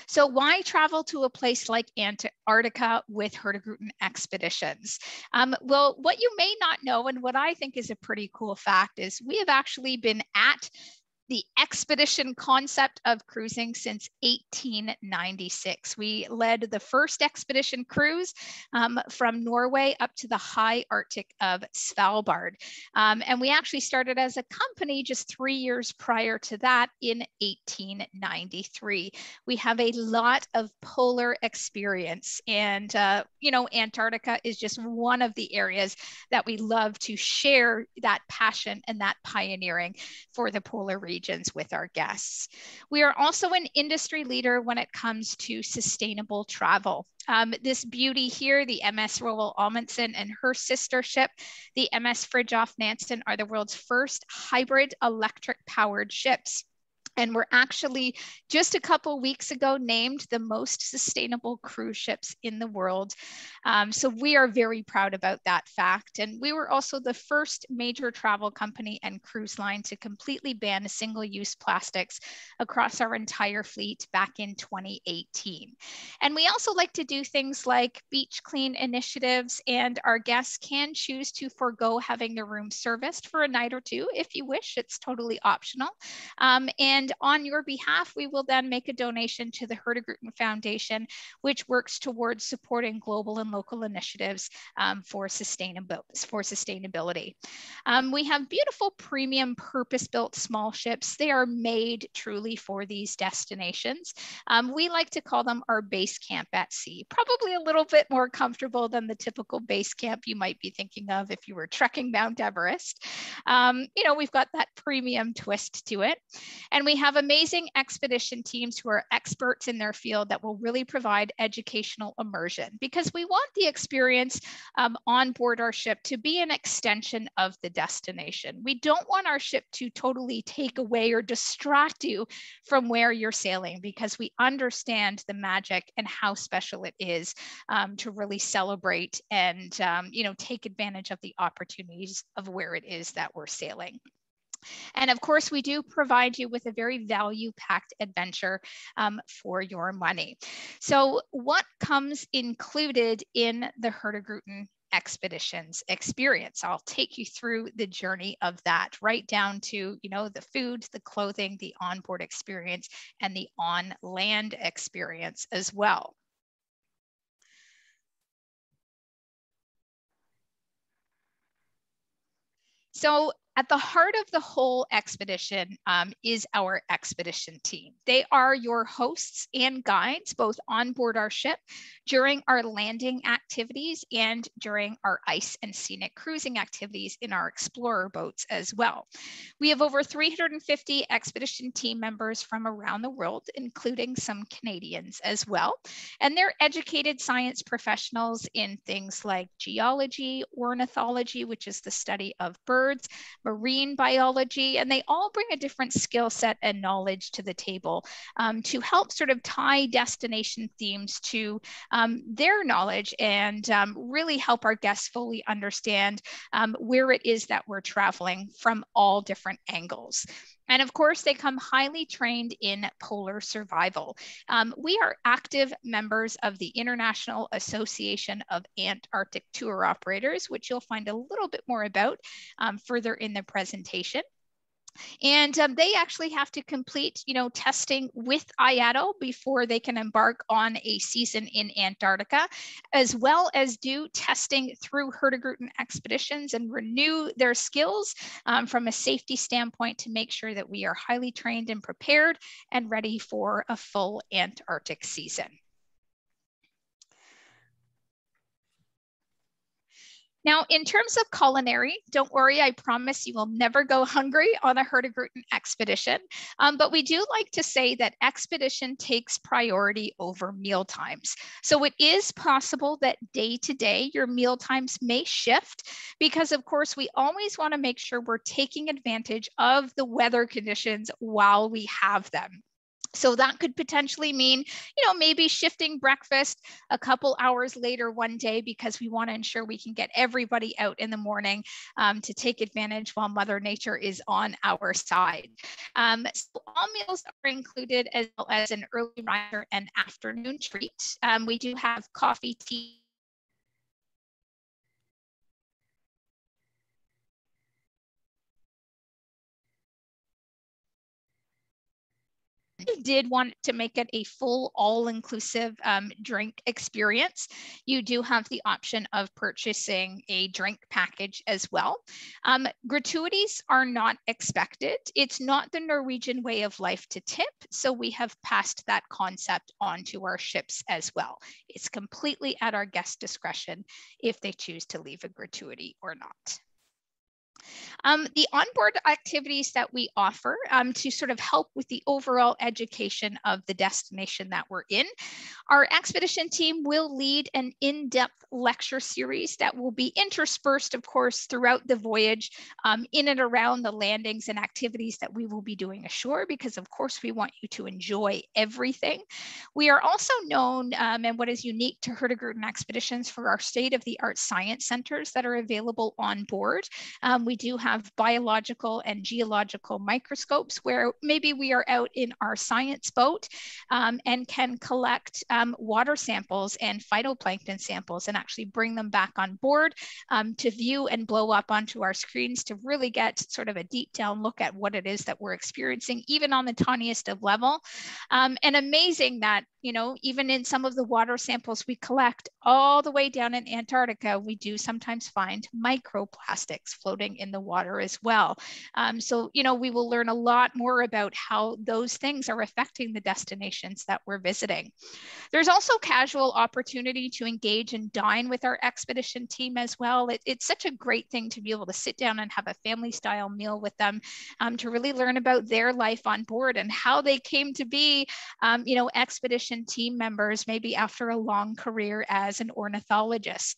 So why travel to a place like Antarctica with Hurtigruten expeditions? Um, well, what you may not know, and what I think is a pretty cool fact, is we have actually been at the expedition concept of cruising since 1896. We led the first expedition cruise um, from Norway up to the high Arctic of Svalbard. Um, and we actually started as a company just three years prior to that in 1893. We have a lot of polar experience. And, uh, you know, Antarctica is just one of the areas that we love to share that passion and that pioneering for the polar region regions with our guests. We are also an industry leader when it comes to sustainable travel. Um, this beauty here, the MS Roald Amundsen and her sister ship, the MS Fridtjof Nansen, are the world's first hybrid electric powered ships and we're actually just a couple weeks ago named the most sustainable cruise ships in the world. Um, so we are very proud about that fact. And we were also the first major travel company and cruise line to completely ban single-use plastics across our entire fleet back in 2018. And we also like to do things like beach clean initiatives and our guests can choose to forego having their room serviced for a night or two if you wish, it's totally optional. Um, and And on your behalf, we will then make a donation to the Hurtigruten Foundation, which works towards supporting global and local initiatives um, for, sustainable, for sustainability. Um, we have beautiful premium purpose-built small ships. They are made truly for these destinations. Um, we like to call them our base camp at sea, probably a little bit more comfortable than the typical base camp you might be thinking of if you were trekking Mount Everest. Um, you know, we've got that premium twist to it. And we have amazing expedition teams who are experts in their field that will really provide educational immersion because we want the experience um, on board our ship to be an extension of the destination. We don't want our ship to totally take away or distract you from where you're sailing because we understand the magic and how special it is um, to really celebrate and um, you know take advantage of the opportunities of where it is that we're sailing. And of course, we do provide you with a very value packed adventure um, for your money. So, what comes included in the Hurtigruten expeditions experience. I'll take you through the journey of that, right down to, you know, the food, the clothing, the onboard experience, and the on land experience as well. So at the heart of the whole expedition um, is our expedition team. They are your hosts and guides, both on board our ship during our landing activities and during our ice and scenic cruising activities in our explorer boats as well. We have over 350 expedition team members from around the world, including some Canadians as well. And they're educated science professionals in things like geology, ornithology, which is the study of birds, marine biology, and they all bring a different skill set and knowledge to the table um, to help sort of tie destination themes to um, their knowledge and um, really help our guests fully understand um, where it is that we're traveling from all different angles. And of course, they come highly trained in polar survival. Um, we are active members of the International Association of Antarctic Tour Operators, which you'll find a little bit more about um, further in the presentation. And um, they actually have to complete, you know, testing with IATO before they can embark on a season in Antarctica, as well as do testing through Hurtigruten expeditions and renew their skills um, from a safety standpoint to make sure that we are highly trained and prepared and ready for a full Antarctic season. Now, in terms of culinary, don't worry, I promise you will never go hungry on a Hurtigruten expedition. Um, but we do like to say that expedition takes priority over meal times. So it is possible that day to day your meal times may shift because, of course, we always want to make sure we're taking advantage of the weather conditions while we have them. So that could potentially mean, you know, maybe shifting breakfast a couple hours later one day because we want to ensure we can get everybody out in the morning um, to take advantage while Mother Nature is on our side. Um, so all meals are included as well as an early riser and afternoon treat. Um, we do have coffee, tea, did want to make it a full all-inclusive um, drink experience, you do have the option of purchasing a drink package as well. Um, gratuities are not expected. It's not the Norwegian way of life to tip, so we have passed that concept onto our ships as well. It's completely at our guest discretion if they choose to leave a gratuity or not. Um, the onboard activities that we offer um, to sort of help with the overall education of the destination that we're in, our expedition team will lead an in-depth lecture series that will be interspersed, of course, throughout the voyage um, in and around the landings and activities that we will be doing ashore, because of course we want you to enjoy everything. We are also known um, and what is unique to Hurtigruten Expeditions for our state-of-the-art science centers that are available on board. Um, we we do have biological and geological microscopes where maybe we are out in our science boat um, and can collect um, water samples and phytoplankton samples and actually bring them back on board um, to view and blow up onto our screens to really get sort of a deep down look at what it is that we're experiencing, even on the tiniest of level. Um, and amazing that, you know, even in some of the water samples we collect all the way down in Antarctica, we do sometimes find microplastics floating in the water as well. Um, so, you know, we will learn a lot more about how those things are affecting the destinations that we're visiting. There's also casual opportunity to engage and dine with our expedition team as well. It, it's such a great thing to be able to sit down and have a family style meal with them um, to really learn about their life on board and how they came to be, um, you know, expedition team members, maybe after a long career as an ornithologist.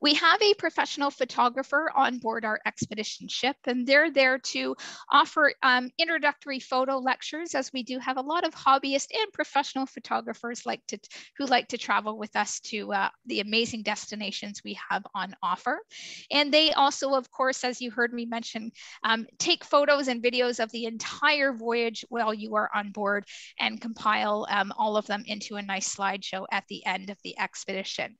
We have a professional photographer on board our expedition ship, and they're there to offer um, introductory photo lectures, as we do have a lot of hobbyist and professional photographers like to who like to travel with us to uh, the amazing destinations we have on offer. And they also, of course, as you heard me mention, um, take photos and videos of the entire voyage while you are on board and compile um, all of them into a nice slideshow at the end of the expedition.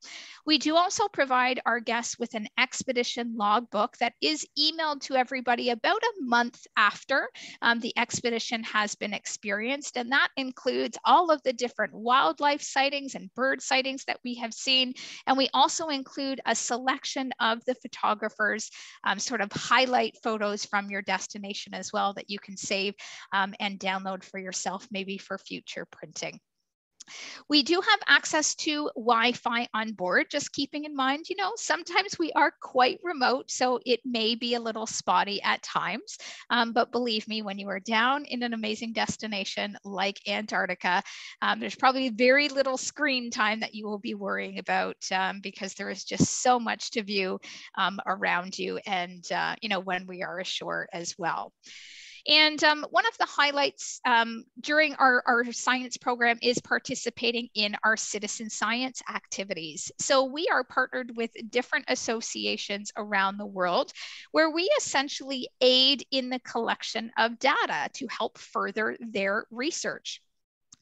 We do also provide provide our guests with an expedition logbook that is emailed to everybody about a month after um, the expedition has been experienced. And that includes all of the different wildlife sightings and bird sightings that we have seen. And we also include a selection of the photographers um, sort of highlight photos from your destination as well that you can save um, and download for yourself, maybe for future printing. We do have access to Wi-Fi on board, just keeping in mind, you know, sometimes we are quite remote, so it may be a little spotty at times. Um, but believe me, when you are down in an amazing destination like Antarctica, um, there's probably very little screen time that you will be worrying about um, because there is just so much to view um, around you and, uh, you know, when we are ashore as well. And um, one of the highlights um, during our, our science program is participating in our citizen science activities. So we are partnered with different associations around the world where we essentially aid in the collection of data to help further their research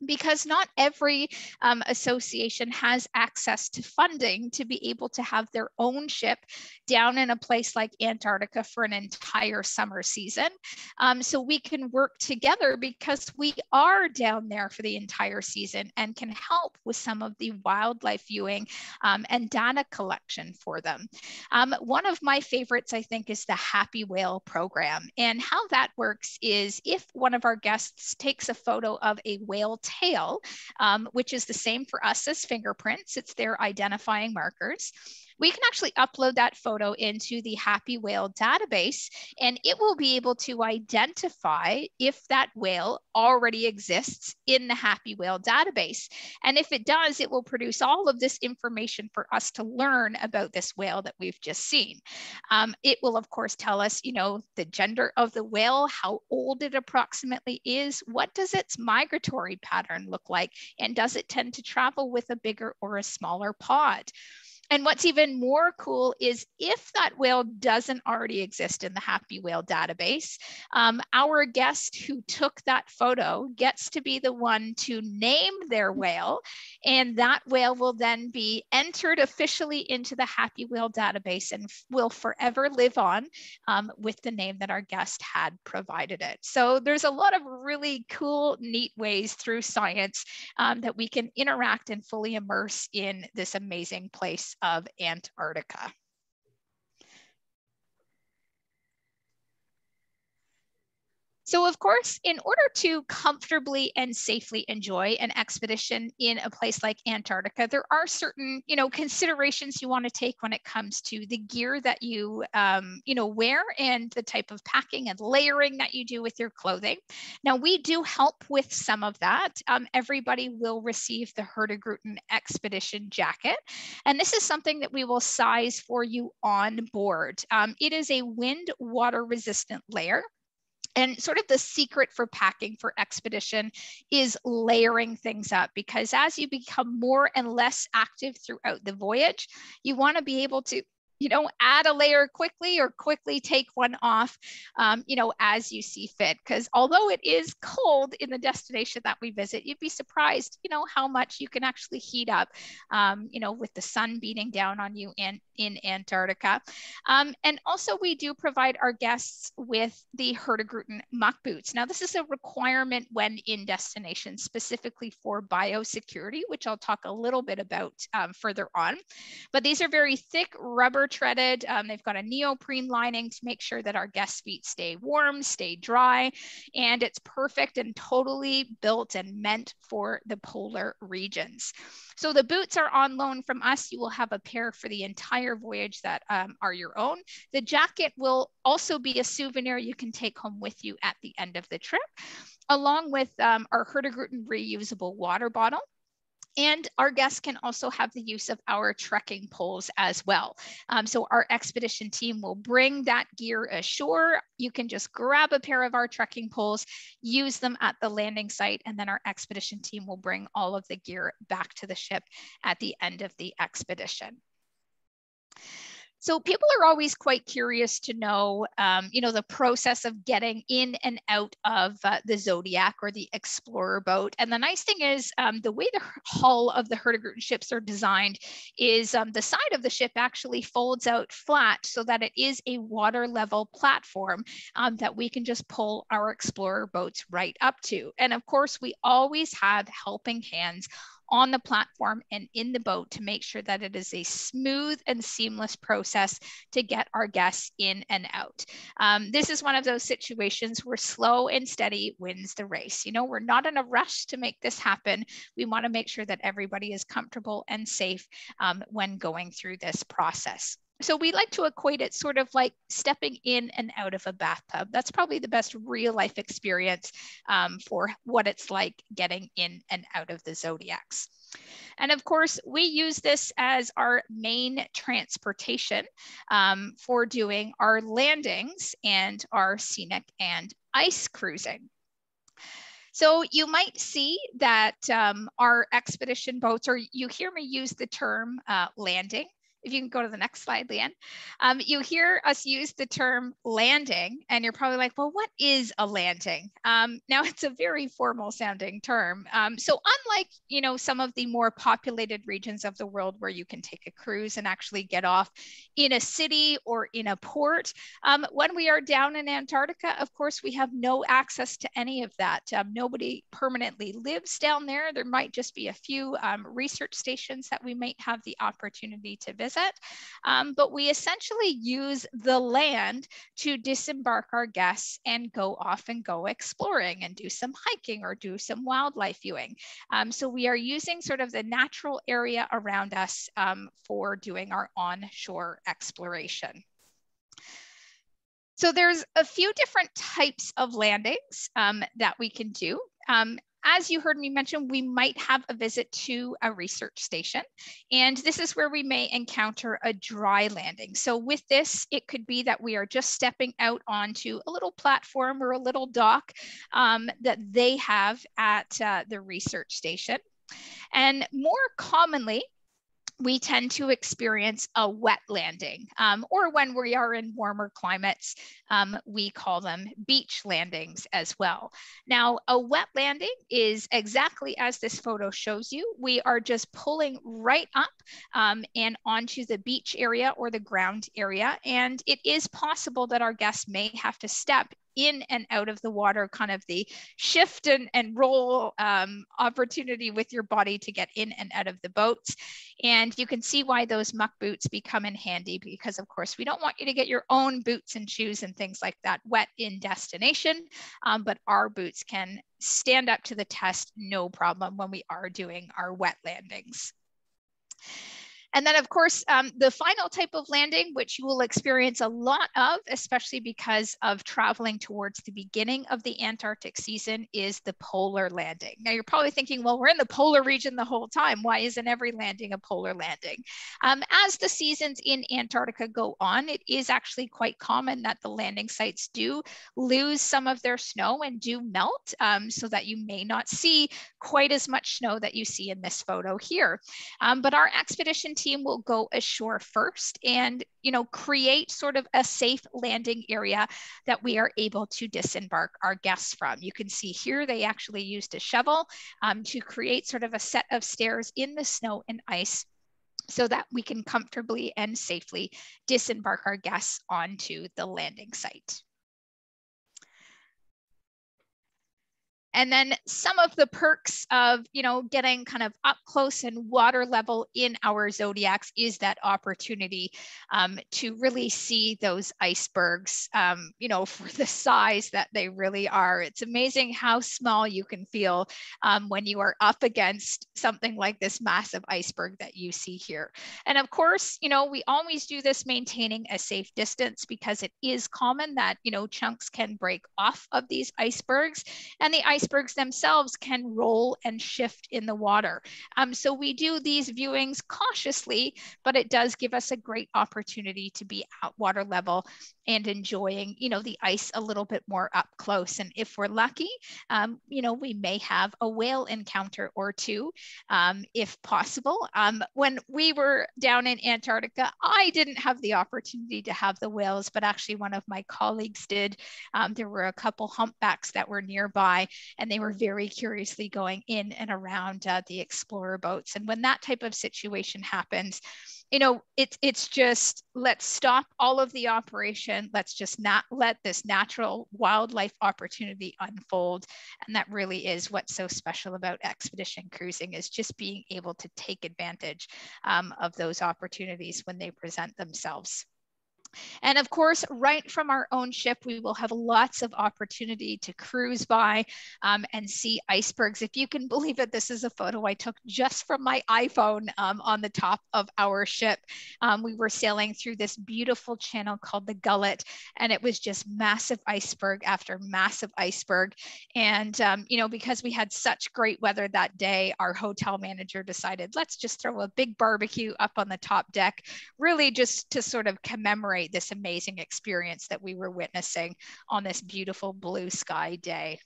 because not every um, association has access to funding to be able to have their own ship down in a place like Antarctica for an entire summer season. Um, so we can work together because we are down there for the entire season and can help with some of the wildlife viewing um, and data collection for them. Um, one of my favorites, I think, is the Happy Whale program. And how that works is if one of our guests takes a photo of a whale tail, um, which is the same for us as fingerprints. It's their identifying markers we can actually upload that photo into the Happy Whale database and it will be able to identify if that whale already exists in the Happy Whale database. And if it does, it will produce all of this information for us to learn about this whale that we've just seen. Um, it will, of course, tell us, you know, the gender of the whale, how old it approximately is, what does its migratory pattern look like, and does it tend to travel with a bigger or a smaller pod? And what's even more cool is if that whale doesn't already exist in the Happy Whale database, um, our guest who took that photo gets to be the one to name their whale. And that whale will then be entered officially into the Happy Whale database and will forever live on um, with the name that our guest had provided it. So there's a lot of really cool, neat ways through science um, that we can interact and fully immerse in this amazing place of Antarctica. So of course, in order to comfortably and safely enjoy an expedition in a place like Antarctica, there are certain, you know, considerations you want to take when it comes to the gear that you, um, you know, wear and the type of packing and layering that you do with your clothing. Now, we do help with some of that. Um, everybody will receive the Hurtigruten Expedition jacket. And this is something that we will size for you on board. Um, it is a wind water resistant layer and sort of the secret for packing for expedition is layering things up because as you become more and less active throughout the voyage, you want to be able to you know, add a layer quickly or quickly take one off, um, you know, as you see fit. Because although it is cold in the destination that we visit, you'd be surprised, you know, how much you can actually heat up, um, you know, with the sun beating down on you in, in Antarctica. Um, and also we do provide our guests with the Hurtigruten muck boots. Now, this is a requirement when in destination specifically for biosecurity, which I'll talk a little bit about um, further on. But these are very thick rubber treaded. Um, they've got a neoprene lining to make sure that our guest feet stay warm, stay dry, and it's perfect and totally built and meant for the polar regions. So the boots are on loan from us. You will have a pair for the entire voyage that um, are your own. The jacket will also be a souvenir you can take home with you at the end of the trip, along with um, our Hurtigruten reusable water bottle. And our guests can also have the use of our trekking poles as well. Um, so our expedition team will bring that gear ashore. You can just grab a pair of our trekking poles, use them at the landing site, and then our expedition team will bring all of the gear back to the ship at the end of the expedition. So people are always quite curious to know, um, you know, the process of getting in and out of uh, the Zodiac or the Explorer boat. And the nice thing is um, the way the hull of the Hurtigruten ships are designed is um, the side of the ship actually folds out flat so that it is a water level platform um, that we can just pull our Explorer boats right up to. And of course, we always have helping hands on the platform and in the boat to make sure that it is a smooth and seamless process to get our guests in and out. Um, this is one of those situations where slow and steady wins the race. You know, we're not in a rush to make this happen. We want to make sure that everybody is comfortable and safe um, when going through this process. So we like to equate it sort of like stepping in and out of a bathtub. That's probably the best real life experience um, for what it's like getting in and out of the zodiacs. And of course, we use this as our main transportation um, for doing our landings and our scenic and ice cruising. So you might see that um, our expedition boats, or you hear me use the term uh, landing, if you can go to the next slide, Leanne, um, you hear us use the term landing, and you're probably like, well, what is a landing? Um, now, it's a very formal sounding term. Um, so unlike, you know, some of the more populated regions of the world where you can take a cruise and actually get off in a city or in a port, um, when we are down in Antarctica, of course, we have no access to any of that. Um, nobody permanently lives down there. There might just be a few um, research stations that we might have the opportunity to visit visit, um, but we essentially use the land to disembark our guests and go off and go exploring and do some hiking or do some wildlife viewing. Um, so we are using sort of the natural area around us um, for doing our onshore exploration. So there's a few different types of landings um, that we can do. Um, as you heard me mention, we might have a visit to a research station. And this is where we may encounter a dry landing. So with this, it could be that we are just stepping out onto a little platform or a little dock um, that they have at uh, the research station. And more commonly, we tend to experience a wet landing, um, or when we are in warmer climates, um, we call them beach landings as well. Now, a wet landing is exactly as this photo shows you. We are just pulling right up um, and onto the beach area or the ground area, and it is possible that our guests may have to step in and out of the water, kind of the shift and, and roll um, opportunity with your body to get in and out of the boats. And you can see why those muck boots become in handy because of course we don't want you to get your own boots and shoes and things like that wet in destination, um, but our boots can stand up to the test no problem when we are doing our wet landings. And then of course, um, the final type of landing, which you will experience a lot of, especially because of traveling towards the beginning of the Antarctic season, is the polar landing. Now you're probably thinking, well, we're in the polar region the whole time. Why isn't every landing a polar landing? Um, as the seasons in Antarctica go on, it is actually quite common that the landing sites do lose some of their snow and do melt um, so that you may not see quite as much snow that you see in this photo here. Um, but our expedition team will go ashore first and, you know, create sort of a safe landing area that we are able to disembark our guests from. You can see here they actually used a shovel um, to create sort of a set of stairs in the snow and ice so that we can comfortably and safely disembark our guests onto the landing site. And then some of the perks of, you know, getting kind of up close and water level in our zodiacs is that opportunity um, to really see those icebergs, um, you know, for the size that they really are. It's amazing how small you can feel um, when you are up against something like this massive iceberg that you see here. And of course, you know, we always do this maintaining a safe distance because it is common that, you know, chunks can break off of these icebergs and the ice icebergs themselves can roll and shift in the water. Um, so we do these viewings cautiously, but it does give us a great opportunity to be at water level and enjoying, you know, the ice a little bit more up close. And if we're lucky, um, you know, we may have a whale encounter or two, um, if possible. Um, when we were down in Antarctica, I didn't have the opportunity to have the whales, but actually one of my colleagues did. Um, there were a couple humpbacks that were nearby, and they were very curiously going in and around uh, the explorer boats. And when that type of situation happens, you know, it's it's just let's stop all of the operation. Let's just not let this natural wildlife opportunity unfold. And that really is what's so special about expedition cruising is just being able to take advantage um, of those opportunities when they present themselves. And of course, right from our own ship, we will have lots of opportunity to cruise by um, and see icebergs. If you can believe it, this is a photo I took just from my iPhone um, on the top of our ship. Um, we were sailing through this beautiful channel called the Gullet, and it was just massive iceberg after massive iceberg. And, um, you know, because we had such great weather that day, our hotel manager decided, let's just throw a big barbecue up on the top deck, really just to sort of commemorate this amazing experience that we were witnessing on this beautiful blue sky day.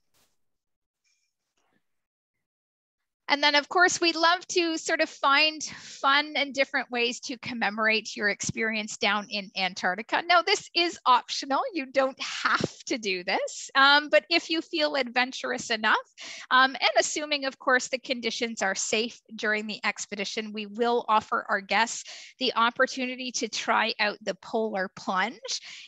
And then, of course, we love to sort of find fun and different ways to commemorate your experience down in Antarctica. Now, this is optional. You don't have to do this. Um, but if you feel adventurous enough, um, and assuming, of course, the conditions are safe during the expedition, we will offer our guests the opportunity to try out the polar plunge.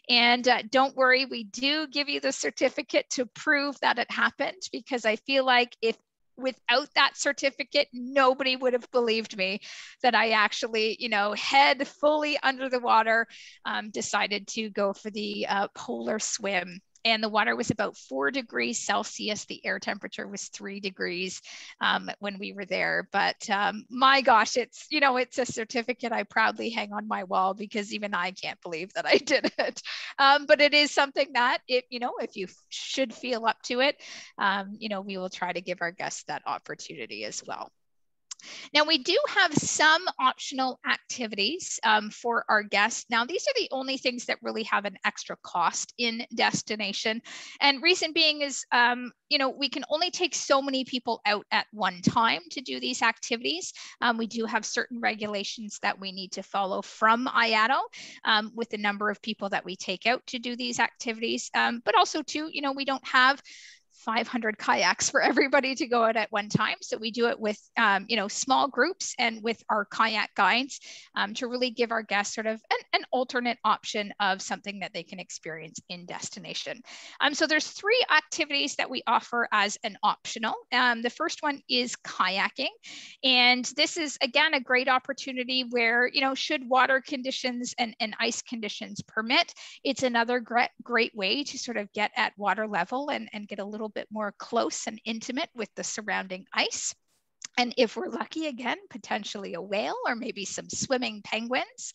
And uh, don't worry, we do give you the certificate to prove that it happened because I feel like if without that certificate, nobody would have believed me that I actually, you know, head fully under the water, um, decided to go for the uh, polar swim and the water was about four degrees Celsius. The air temperature was three degrees um, when we were there. But um, my gosh, it's, you know, it's a certificate I proudly hang on my wall because even I can't believe that I did it. Um, but it is something that it, you know, if you should feel up to it, um, you know, we will try to give our guests that opportunity as well. Now we do have some optional activities um, for our guests. Now these are the only things that really have an extra cost in destination. And reason being is, um, you know, we can only take so many people out at one time to do these activities. Um, we do have certain regulations that we need to follow from IATO um, with the number of people that we take out to do these activities. Um, but also too, you know, we don't have 500 kayaks for everybody to go out at one time. So we do it with, um, you know, small groups and with our kayak guides um, to really give our guests sort of an, an, alternate option of something that they can experience in destination. Um, so there's three activities that we offer as an optional. Um, the first one is kayaking. And this is, again, a great opportunity where, you know, should water conditions and, and ice conditions permit, it's another great, great way to sort of get at water level and, and get a little bit more close and intimate with the surrounding ice. And if we're lucky, again, potentially a whale or maybe some swimming penguins.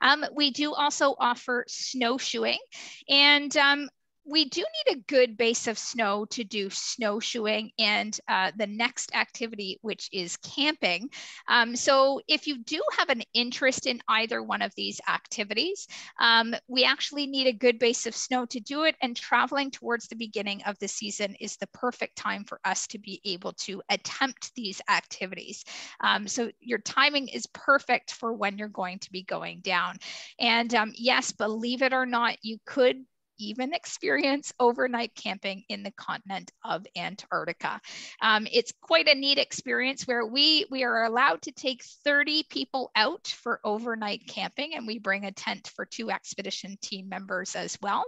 Um, we do also offer snowshoeing. And um, we do need a good base of snow to do snowshoeing and uh, the next activity, which is camping. Um, so if you do have an interest in either one of these activities, um, we actually need a good base of snow to do it and traveling towards the beginning of the season is the perfect time for us to be able to attempt these activities. Um, so your timing is perfect for when you're going to be going down. And um, yes, believe it or not, you could even experience overnight camping in the continent of Antarctica. Um, it's quite a neat experience where we, we are allowed to take 30 people out for overnight camping and we bring a tent for two expedition team members as well.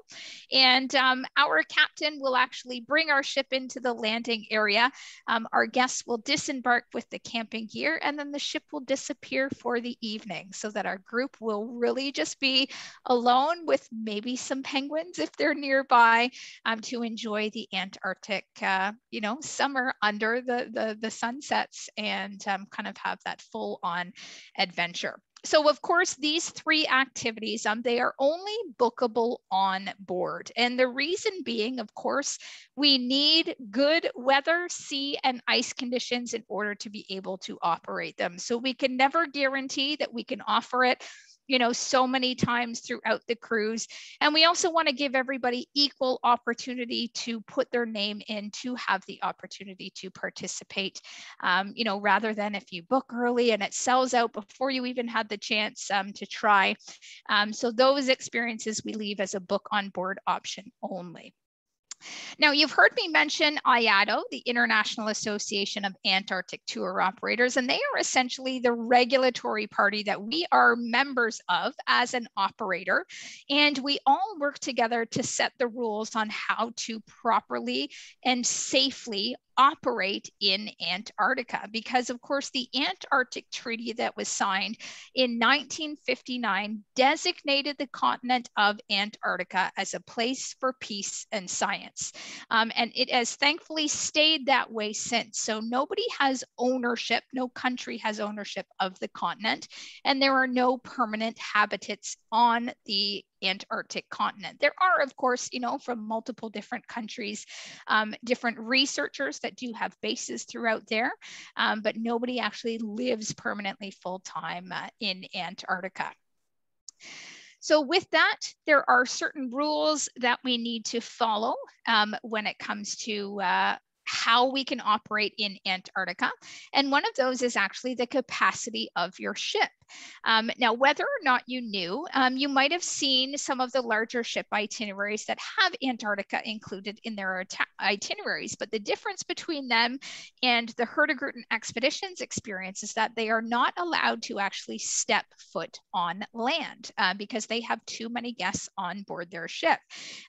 And um, our captain will actually bring our ship into the landing area. Um, our guests will disembark with the camping gear and then the ship will disappear for the evening so that our group will really just be alone with maybe some penguins if they're nearby um, to enjoy the Antarctic, uh, you know, summer under the, the, the sunsets and um, kind of have that full on adventure. So of course these three activities um, they are only bookable on board. And the reason being of course we need good weather sea and ice conditions in order to be able to operate them. So we can never guarantee that we can offer it you know, so many times throughout the cruise. And we also want to give everybody equal opportunity to put their name in to have the opportunity to participate, um, you know, rather than if you book early and it sells out before you even had the chance um, to try. Um, so those experiences we leave as a book on board option only. Now, you've heard me mention IATO, the International Association of Antarctic Tour Operators, and they are essentially the regulatory party that we are members of as an operator. And we all work together to set the rules on how to properly and safely operate in Antarctica because, of course, the Antarctic Treaty that was signed in 1959 designated the continent of Antarctica as a place for peace and science. Um, and it has thankfully stayed that way since. So nobody has ownership, no country has ownership of the continent, and there are no permanent habitats on the Antarctic continent. There are, of course, you know, from multiple different countries, um, different researchers that do have bases throughout there, um, but nobody actually lives permanently full time uh, in Antarctica. So with that, there are certain rules that we need to follow um, when it comes to uh, how we can operate in Antarctica. And one of those is actually the capacity of your ship. Um, now, whether or not you knew, um, you might have seen some of the larger ship itineraries that have Antarctica included in their itineraries. But the difference between them and the Hurtigruten expeditions experience is that they are not allowed to actually step foot on land uh, because they have too many guests on board their ship.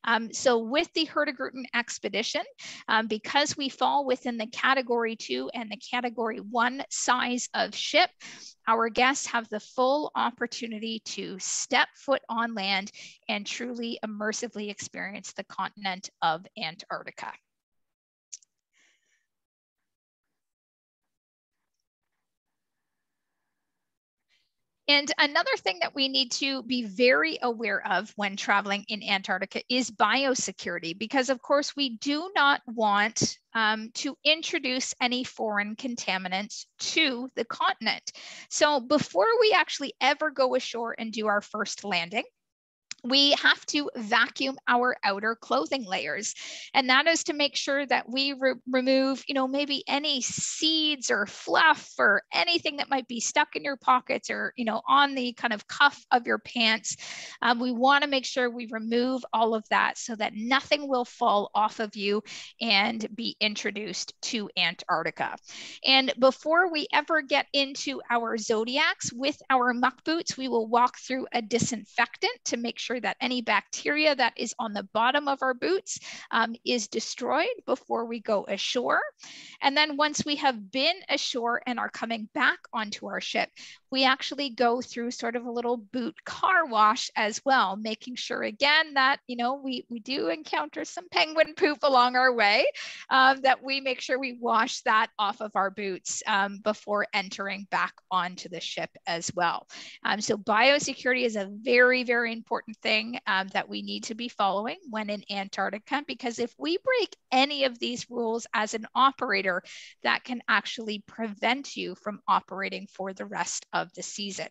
Um, so with the Hurtigruten expedition, um, because we fall within the category two and the category one size of ship, our guests have the full opportunity to step foot on land and truly immersively experience the continent of Antarctica. And another thing that we need to be very aware of when traveling in Antarctica is biosecurity, because of course we do not want um, to introduce any foreign contaminants to the continent. So before we actually ever go ashore and do our first landing, we have to vacuum our outer clothing layers and that is to make sure that we re remove you know maybe any seeds or fluff or anything that might be stuck in your pockets or you know on the kind of cuff of your pants. Um, we want to make sure we remove all of that so that nothing will fall off of you and be introduced to antarctica. And before we ever get into our zodiacs with our muck boots we will walk through a disinfectant to make sure sure that any bacteria that is on the bottom of our boots um, is destroyed before we go ashore. And then once we have been ashore and are coming back onto our ship, we actually go through sort of a little boot car wash as well, making sure again that, you know, we, we do encounter some penguin poop along our way, uh, that we make sure we wash that off of our boots um, before entering back onto the ship as well. Um, so biosecurity is a very, very important thing um, that we need to be following when in Antarctica, because if we break any of these rules as an operator, that can actually prevent you from operating for the rest of the season.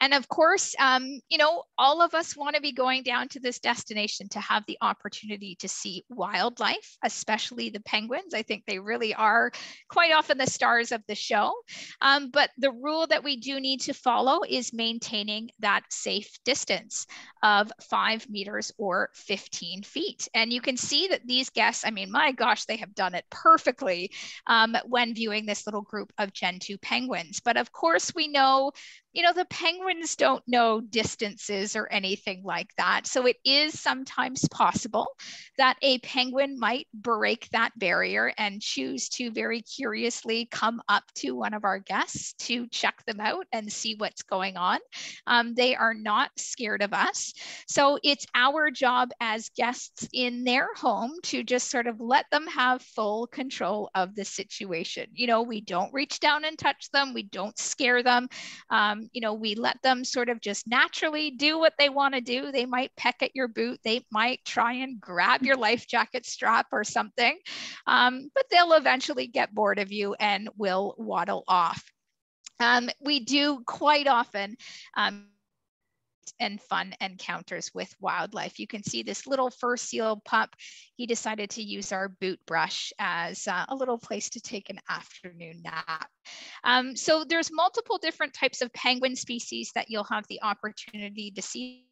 And of course, um, you know, all of us want to be going down to this destination to have the opportunity to see wildlife, especially the penguins. I think they really are quite often the stars of the show. Um, but the rule that we do need to follow is maintaining that safe distance of five meters or 15 feet. And you can see that these guests, I mean, my gosh, they have done it perfectly um, when viewing this little group of Gentoo penguins. But of course, we know you know, the penguins don't know distances or anything like that. So it is sometimes possible that a penguin might break that barrier and choose to very curiously come up to one of our guests to check them out and see what's going on. Um, they are not scared of us. So it's our job as guests in their home to just sort of let them have full control of the situation. You know, we don't reach down and touch them, we don't scare them. Um, you know, we let them sort of just naturally do what they want to do. They might peck at your boot, they might try and grab your life jacket strap or something, um, but they'll eventually get bored of you and will waddle off. Um, we do quite often um, and fun encounters with wildlife. You can see this little fur seal pup. He decided to use our boot brush as uh, a little place to take an afternoon nap. Um, so there's multiple different types of penguin species that you'll have the opportunity to see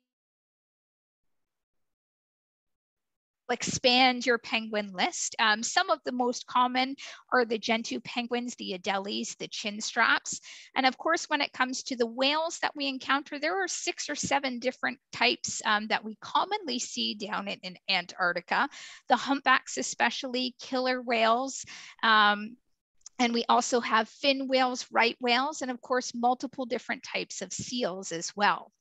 expand your penguin list. Um, some of the most common are the Gentoo penguins, the Adelies, the chin straps. And of course, when it comes to the whales that we encounter, there are six or seven different types um, that we commonly see down in, in, Antarctica. The humpbacks, especially killer whales, um, and we also have fin whales, right whales, and of course, multiple different types of seals as well.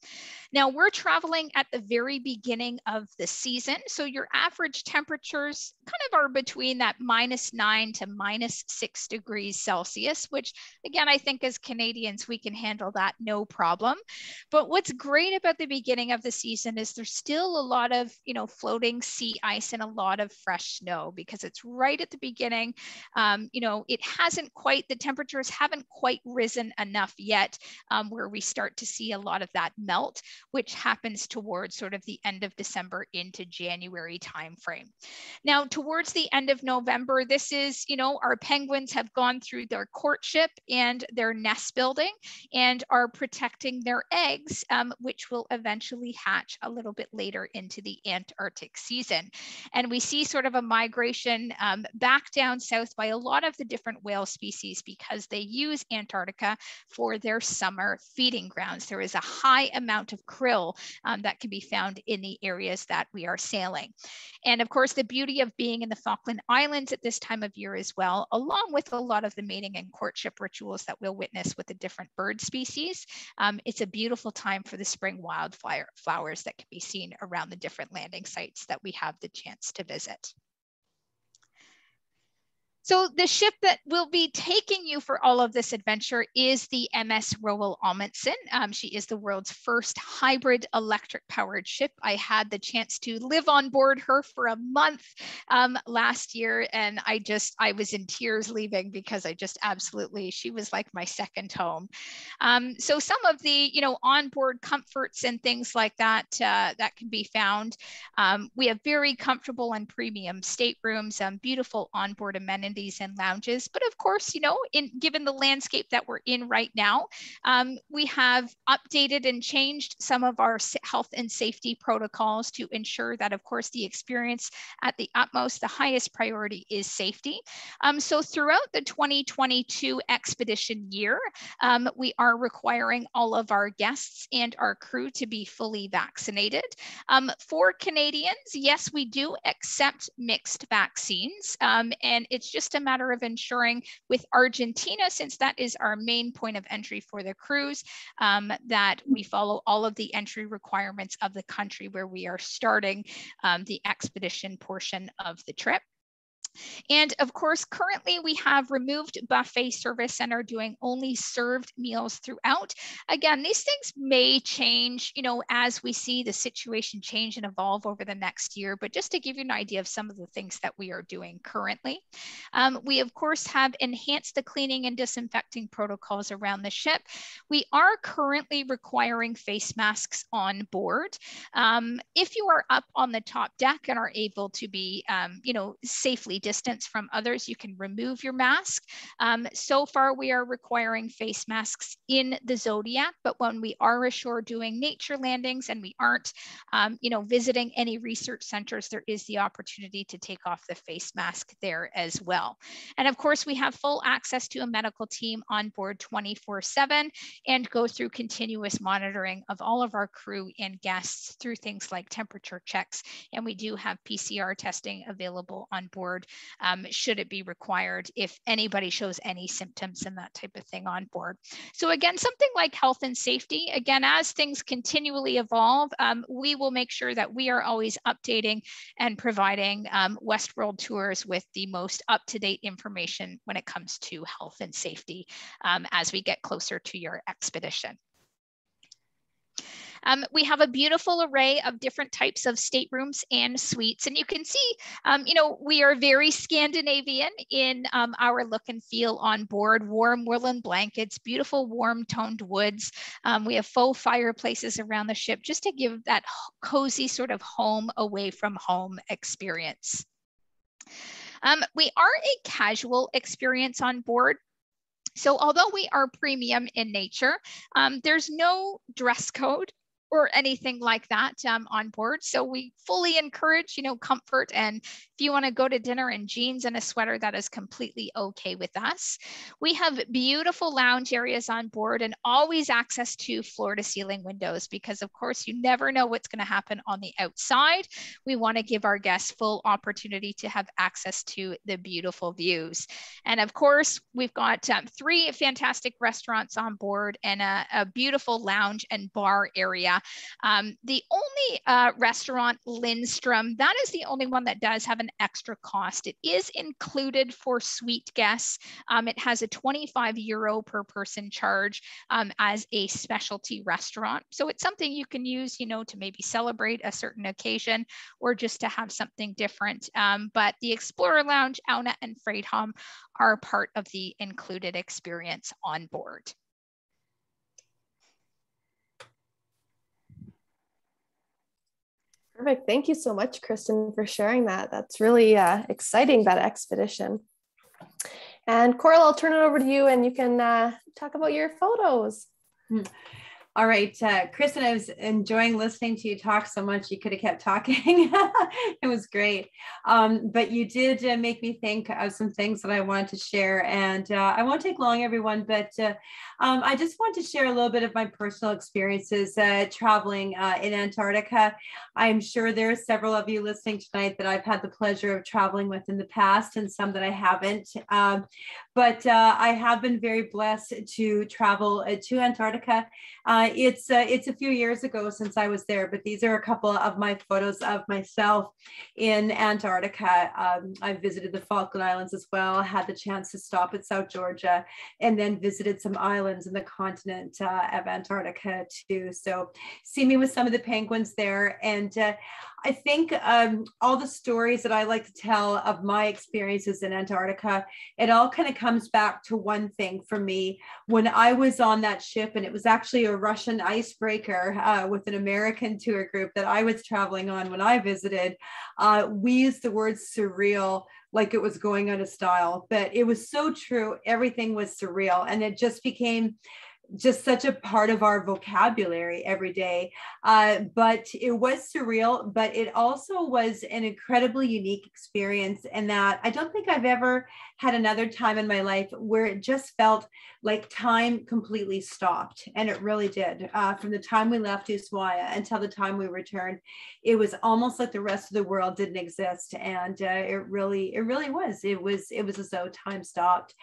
Now we're traveling at the very beginning of the season. So your average temperatures kind of are between that minus nine to minus six degrees Celsius, which again, I think as Canadians, we can handle that no problem. But what's great about the beginning of the season is there's still a lot of, you know, floating sea ice and a lot of fresh snow because it's right at the beginning. Um, you know, it hasn't quite, the temperatures haven't quite risen enough yet um, where we start to see a lot of that melt which happens towards sort of the end of December into January timeframe. Now, towards the end of November, this is, you know, our penguins have gone through their courtship and their nest building and are protecting their eggs, um, which will eventually hatch a little bit later into the Antarctic season. And we see sort of a migration um, back down south by a lot of the different whale species because they use Antarctica for their summer feeding grounds. There is a high amount of krill um, that can be found in the areas that we are sailing. And of course, the beauty of being in the Falkland Islands at this time of year as well, along with a lot of the mating and courtship rituals that we'll witness with the different bird species, um, it's a beautiful time for the spring wildflower flowers that can be seen around the different landing sites that we have the chance to visit. So the ship that will be taking you for all of this adventure is the MS Roald Amundsen. Um, she is the world's first hybrid electric powered ship. I had the chance to live on board her for a month um, last year, and I just I was in tears leaving because I just absolutely she was like my second home. Um, so some of the you know onboard comforts and things like that uh, that can be found. Um, we have very comfortable and premium staterooms, um, beautiful onboard amenities amenities and lounges. But of course, you know, in given the landscape that we're in right now, um, we have updated and changed some of our health and safety protocols to ensure that, of course, the experience at the utmost, the highest priority is safety. Um, so throughout the 2022 expedition year, um, we are requiring all of our guests and our crew to be fully vaccinated. Um, for Canadians, yes, we do accept mixed vaccines, um, and it's just just a matter of ensuring with Argentina, since that is our main point of entry for the cruise, um, that we follow all of the entry requirements of the country where we are starting um, the expedition portion of the trip. And of course, currently we have removed buffet service and are doing only served meals throughout. Again, these things may change, you know, as we see the situation change and evolve over the next year. But just to give you an idea of some of the things that we are doing currently, um, we of course have enhanced the cleaning and disinfecting protocols around the ship. We are currently requiring face masks on board. Um, if you are up on the top deck and are able to be, um, you know, safely distance from others, you can remove your mask. Um, so far, we are requiring face masks in the Zodiac, but when we are ashore doing nature landings and we aren't, um, you know, visiting any research centers, there is the opportunity to take off the face mask there as well. And of course, we have full access to a medical team on board 24 7 and go through continuous monitoring of all of our crew and guests through things like temperature checks. And we do have PCR testing available on board um, should it be required if anybody shows any symptoms and that type of thing on board. So again, something like health and safety, again, as things continually evolve, um, we will make sure that we are always updating and providing um, Westworld tours with the most up-to-date information when it comes to health and safety um, as we get closer to your expedition. Um, we have a beautiful array of different types of staterooms and suites. And you can see, um, you know, we are very Scandinavian in um, our look and feel on board, warm woolen blankets, beautiful warm toned woods. Um, we have faux fireplaces around the ship just to give that cozy sort of home away from home experience. Um, we are a casual experience on board. So although we are premium in nature, um, there's no dress code or anything like that um, on board. So we fully encourage, you know, comfort. And if you want to go to dinner in jeans and a sweater, that is completely okay with us. We have beautiful lounge areas on board and always access to floor to ceiling windows because, of course, you never know what's going to happen on the outside. We want to give our guests full opportunity to have access to the beautiful views. And of course, we've got um, three fantastic restaurants on board and a, a beautiful lounge and bar area um, the only uh, restaurant, Lindstrom, that is the only one that does have an extra cost. It is included for suite guests. Um, it has a 25 euro per person charge um, as a specialty restaurant. So it's something you can use, you know, to maybe celebrate a certain occasion or just to have something different. Um, but the Explorer Lounge, Aune, and Freedom are part of the included experience on board. Perfect. Thank you so much, Kristin, for sharing that. That's really uh, exciting, that expedition. And Koral, I'll turn it over to you and you can uh, talk about your photos. Hmm. All right, uh, Kristin, I was enjoying listening to you talk so much. You could have kept talking. it was great. Um, but you did uh, make me think of some things that I wanted to share. And uh, I won't take long, everyone, but uh, um, I just want to share a little bit of my personal experiences uh, traveling uh, in Antarctica. I'm sure there are several of you listening tonight that I've had the pleasure of traveling with in the past and some that I haven't. Um, but I have been very blessed to travel to Antarctica. Uh, it's uh, it's a few years ago since I was there, but these are a couple of my photos of myself in Antarctica. Um, I visited the Falkland Islands as well. Had the chance to stop at South Georgia, and then visited some islands in the continent uh, of Antarctica too. So see me with some of the penguins there, and uh, I think um, all the stories that I like to tell of my experiences in Antarctica, it all kind of comes back to one thing for me. When I was on that ship, and it was actually a Russian icebreaker uh, with an American tour group that I was traveling on when I visited, uh, we used the word surreal like it was going out of style, but it was so true. Everything was surreal. And it just became just such a part of our vocabulary every day. Uh, but it was surreal, but it also was an incredibly unique experience. And that I don't think I've ever had another time in my life where it just felt like time completely stopped. And it really did. Uh, from the time we left Ushuaia until the time we returned, it was almost like the rest of the world didn't exist. And uh, it really, it really was. It was, it was as though time stopped.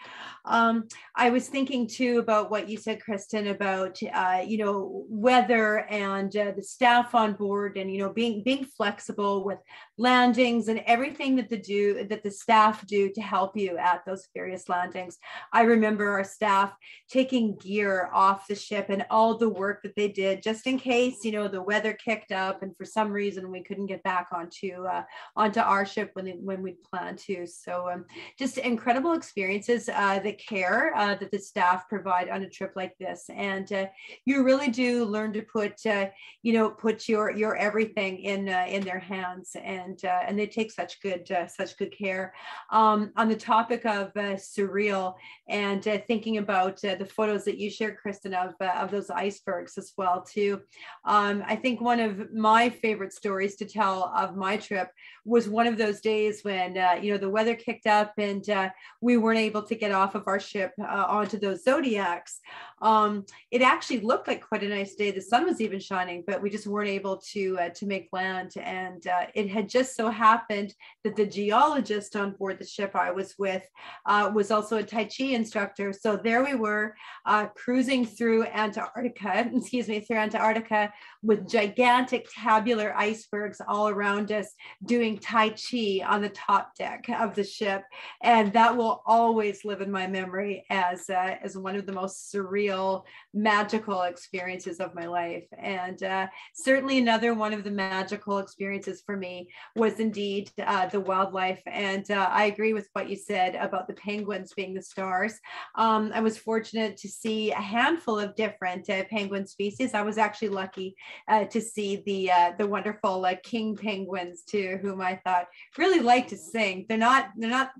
Um, I was thinking too about what you said, Chris Kristin, about uh, you know weather and uh, the staff on board, and you know being being flexible with landings and everything that the do that the staff do to help you at those various landings. I remember our staff taking gear off the ship and all the work that they did just in case you know the weather kicked up and for some reason we couldn't get back onto uh, onto our ship when they, when we planned to. So um, just incredible experiences, uh, the care uh, that the staff provide on a trip like this, and uh, you really do learn to put uh, you know put your your everything in uh, in their hands, and and they take such good such good care. Um, on the topic of surreal and thinking about the photos that you shared, Kristin, of of those icebergs as well too. Um, I think one of my favorite stories to tell of my trip was one of those days when uh, you know the weather kicked up and uh, we weren't able to get off of our ship uh, onto those zodiacs. Um, it actually looked like quite a nice day. The sun was even shining, but we just weren't able to uh, to make land. And uh, it had just so happened that the geologist on board the ship I was with uh, was also a Tai Chi instructor. So there we were cruising through Antarctica, excuse me, through Antarctica with gigantic tabular icebergs all around us doing Tai Chi on the top deck of the ship. And that will always live in my memory as, uh, as one of the most surreal, magical experiences of my life. And uh, certainly another one of the magical experiences for me was indeed uh, the wildlife. And uh, I agree with what you said about the penguins being the stars. Um, I was fortunate to see a handful of different uh, penguin species. I was actually lucky uh, to see the the wonderful king penguins too, whom I thought really like to sing. They're not they're not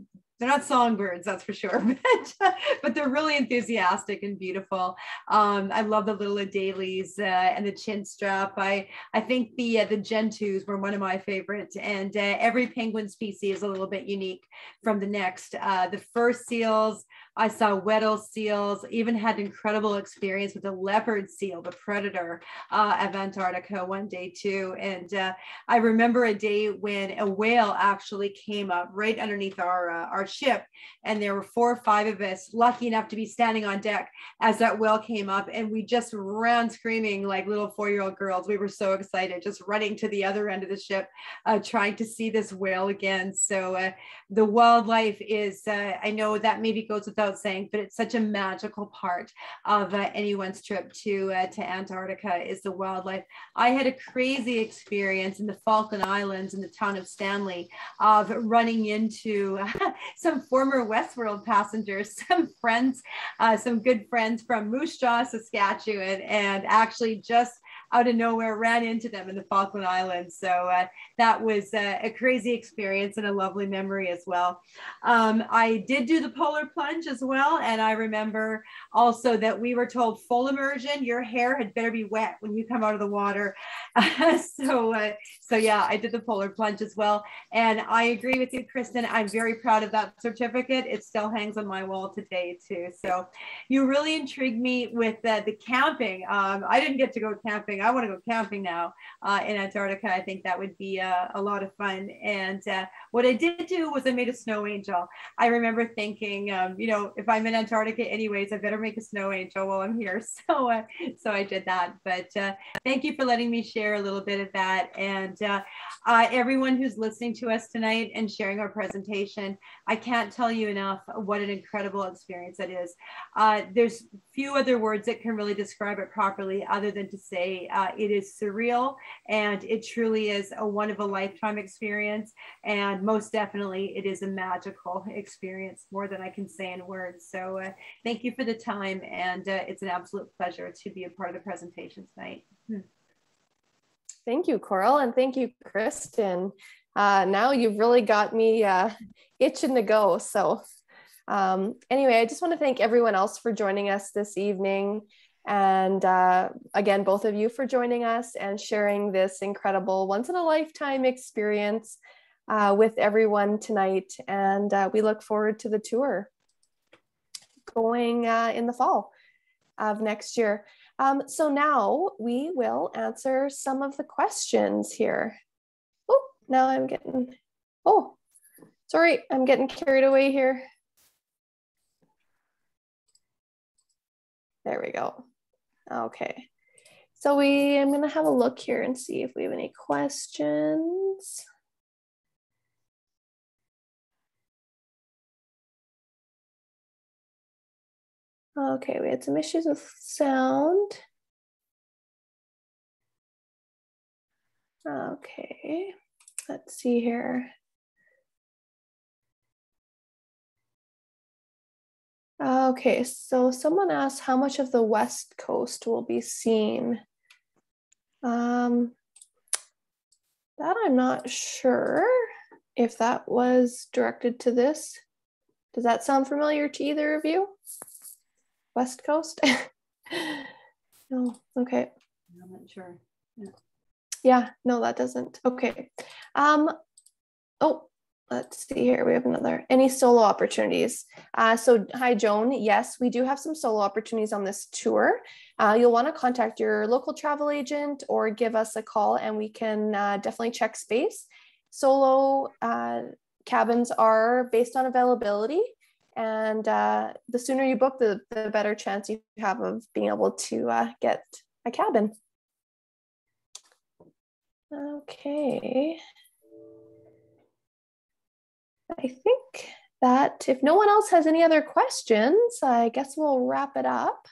they're not songbirds, that's for sure, but, but they're really enthusiastic and beautiful. Um, I love the little adelies uh, and the chin strap. I, I think the uh, the gentoos were one of my favorites, and uh, every penguin species is a little bit unique from the next. Uh, the fur seals, I saw Weddell seals, even had incredible experience with a leopard seal, the predator uh, of Antarctica one day too. And uh, I remember a day when a whale actually came up right underneath our, uh, our ship. And there were four or five of us lucky enough to be standing on deck as that whale came up. And we just ran screaming like little four-year-old girls. We were so excited, just running to the other end of the ship, uh, trying to see this whale again. So uh, the wildlife is, uh, I know that maybe goes without without saying, but it's such a magical part of uh, anyone's trip to uh, to Antarctica is the wildlife. I had a crazy experience in the Falkland Islands in the town of Stanley of running into some former Westworld passengers, some friends, uh, some good friends from Moose Jaw, Saskatchewan, and actually just out of nowhere ran into them in the Falkland Islands. So uh, that was uh, a crazy experience and a lovely memory as well. Um, I did do the polar plunge as well. And I remember also that we were told full immersion, your hair had better be wet when you come out of the water. so, uh, so yeah, I did the polar plunge as well. And I agree with you, Kristin. I'm very proud of that certificate. It still hangs on my wall today too. So you really intrigued me with uh, the camping. Um, I didn't get to go camping. I want to go camping now uh, in Antarctica. I think that would be uh, a lot of fun. And uh, what I did do was I made a snow angel. I remember thinking, um, you know, if I'm in Antarctica anyways, I better make a snow angel while I'm here. So, uh, so I did that. But uh, thank you for letting me share a little bit of that. And uh, everyone who's listening to us tonight and sharing our presentation, I can't tell you enough what an incredible experience that is. there's few other words that can really describe it properly other than to say uh, it is surreal and it truly is a one of a lifetime experience. And most definitely, it is a magical experience, more than I can say in words. So, uh, thank you for the time. And uh, it's an absolute pleasure to be a part of the presentation tonight. Hmm. Thank you, Koral, and thank you, Kristin. Uh, now you've really got me uh, itching to go. So, um, anyway, I just want to thank everyone else for joining us this evening. And uh, again, both of you for joining us and sharing this incredible once in a lifetime experience uh, with everyone tonight. And uh, we look forward to the tour going uh, in the fall of next year. Um, so now we will answer some of the questions here. Oh, now I'm getting, oh, sorry, I'm getting carried away here. There we go. Okay. So we, I'm gonna have a look here and see if we have any questions. Okay, we had some issues with sound. Okay, let's see here. Okay, so someone asked how much of the West Coast will be seen. Um, that I'm not sure if that was directed to this. Does that sound familiar to either of you? West Coast? no, okay. I'm not sure. Yeah. yeah, no, that doesn't. Okay. Um, oh, let's see here. We have another. Any solo opportunities? Uh, so, hi, Joan. Yes, we do have some solo opportunities on this tour. Uh, you'll want to contact your local travel agent or give us a call, and we can uh, definitely check space. Solo uh, cabins are based on availability. And uh, the sooner you book, the, the better chance you have of being able to uh, get a cabin. Okay. I think that if no one else has any other questions, I guess we'll wrap it up.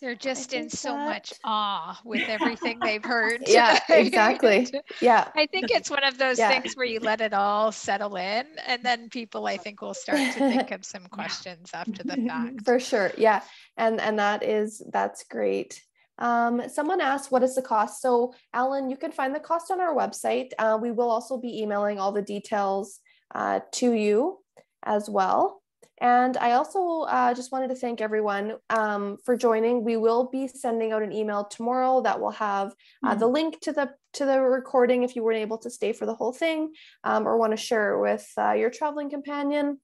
They're just in so that... much awe with everything they've heard. yeah, exactly. Yeah. I think it's one of those yeah. things where you let it all settle in and then people I think will start to think of some questions after the fact. For sure. Yeah. And and that is that's great. Um, someone asked, what is the cost? So Alan, you can find the cost on our website. Uh, we will also be emailing all the details uh, to you as well. And I also uh, just wanted to thank everyone um, for joining. We will be sending out an email tomorrow that will have uh, mm. the link to the to the recording if you weren't able to stay for the whole thing um, or want to share it with uh, your traveling companion.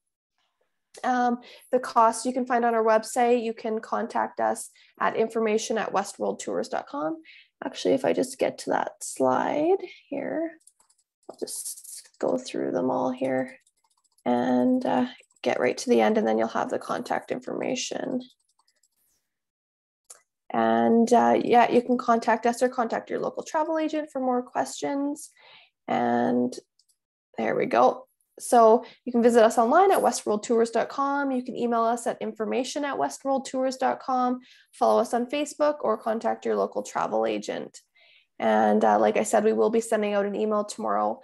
Um, the cost you can find on our website. You can contact us at information at westworldtours.com. Actually, if I just get to that slide here, I'll just go through them all here and uh, get right to the end and then you'll have the contact information. And uh, yeah, you can contact us or contact your local travel agent for more questions. And there we go. So you can visit us online at westworldtours.com. You can email us at information at westworldtours.com, follow us on Facebook, or contact your local travel agent. And uh, like I said, we will be sending out an email tomorrow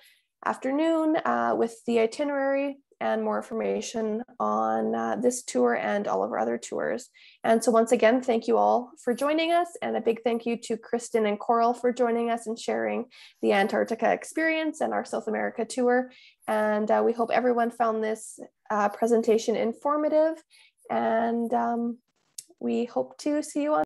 afternoon uh, with the itinerary and more information on uh, this tour and all of our other tours. And so once again, thank you all for joining us and a big thank you to Kristin and Koral for joining us and sharing the Antarctica experience and our South America tour. And uh, we hope everyone found this uh, presentation informative and um, we hope to see you on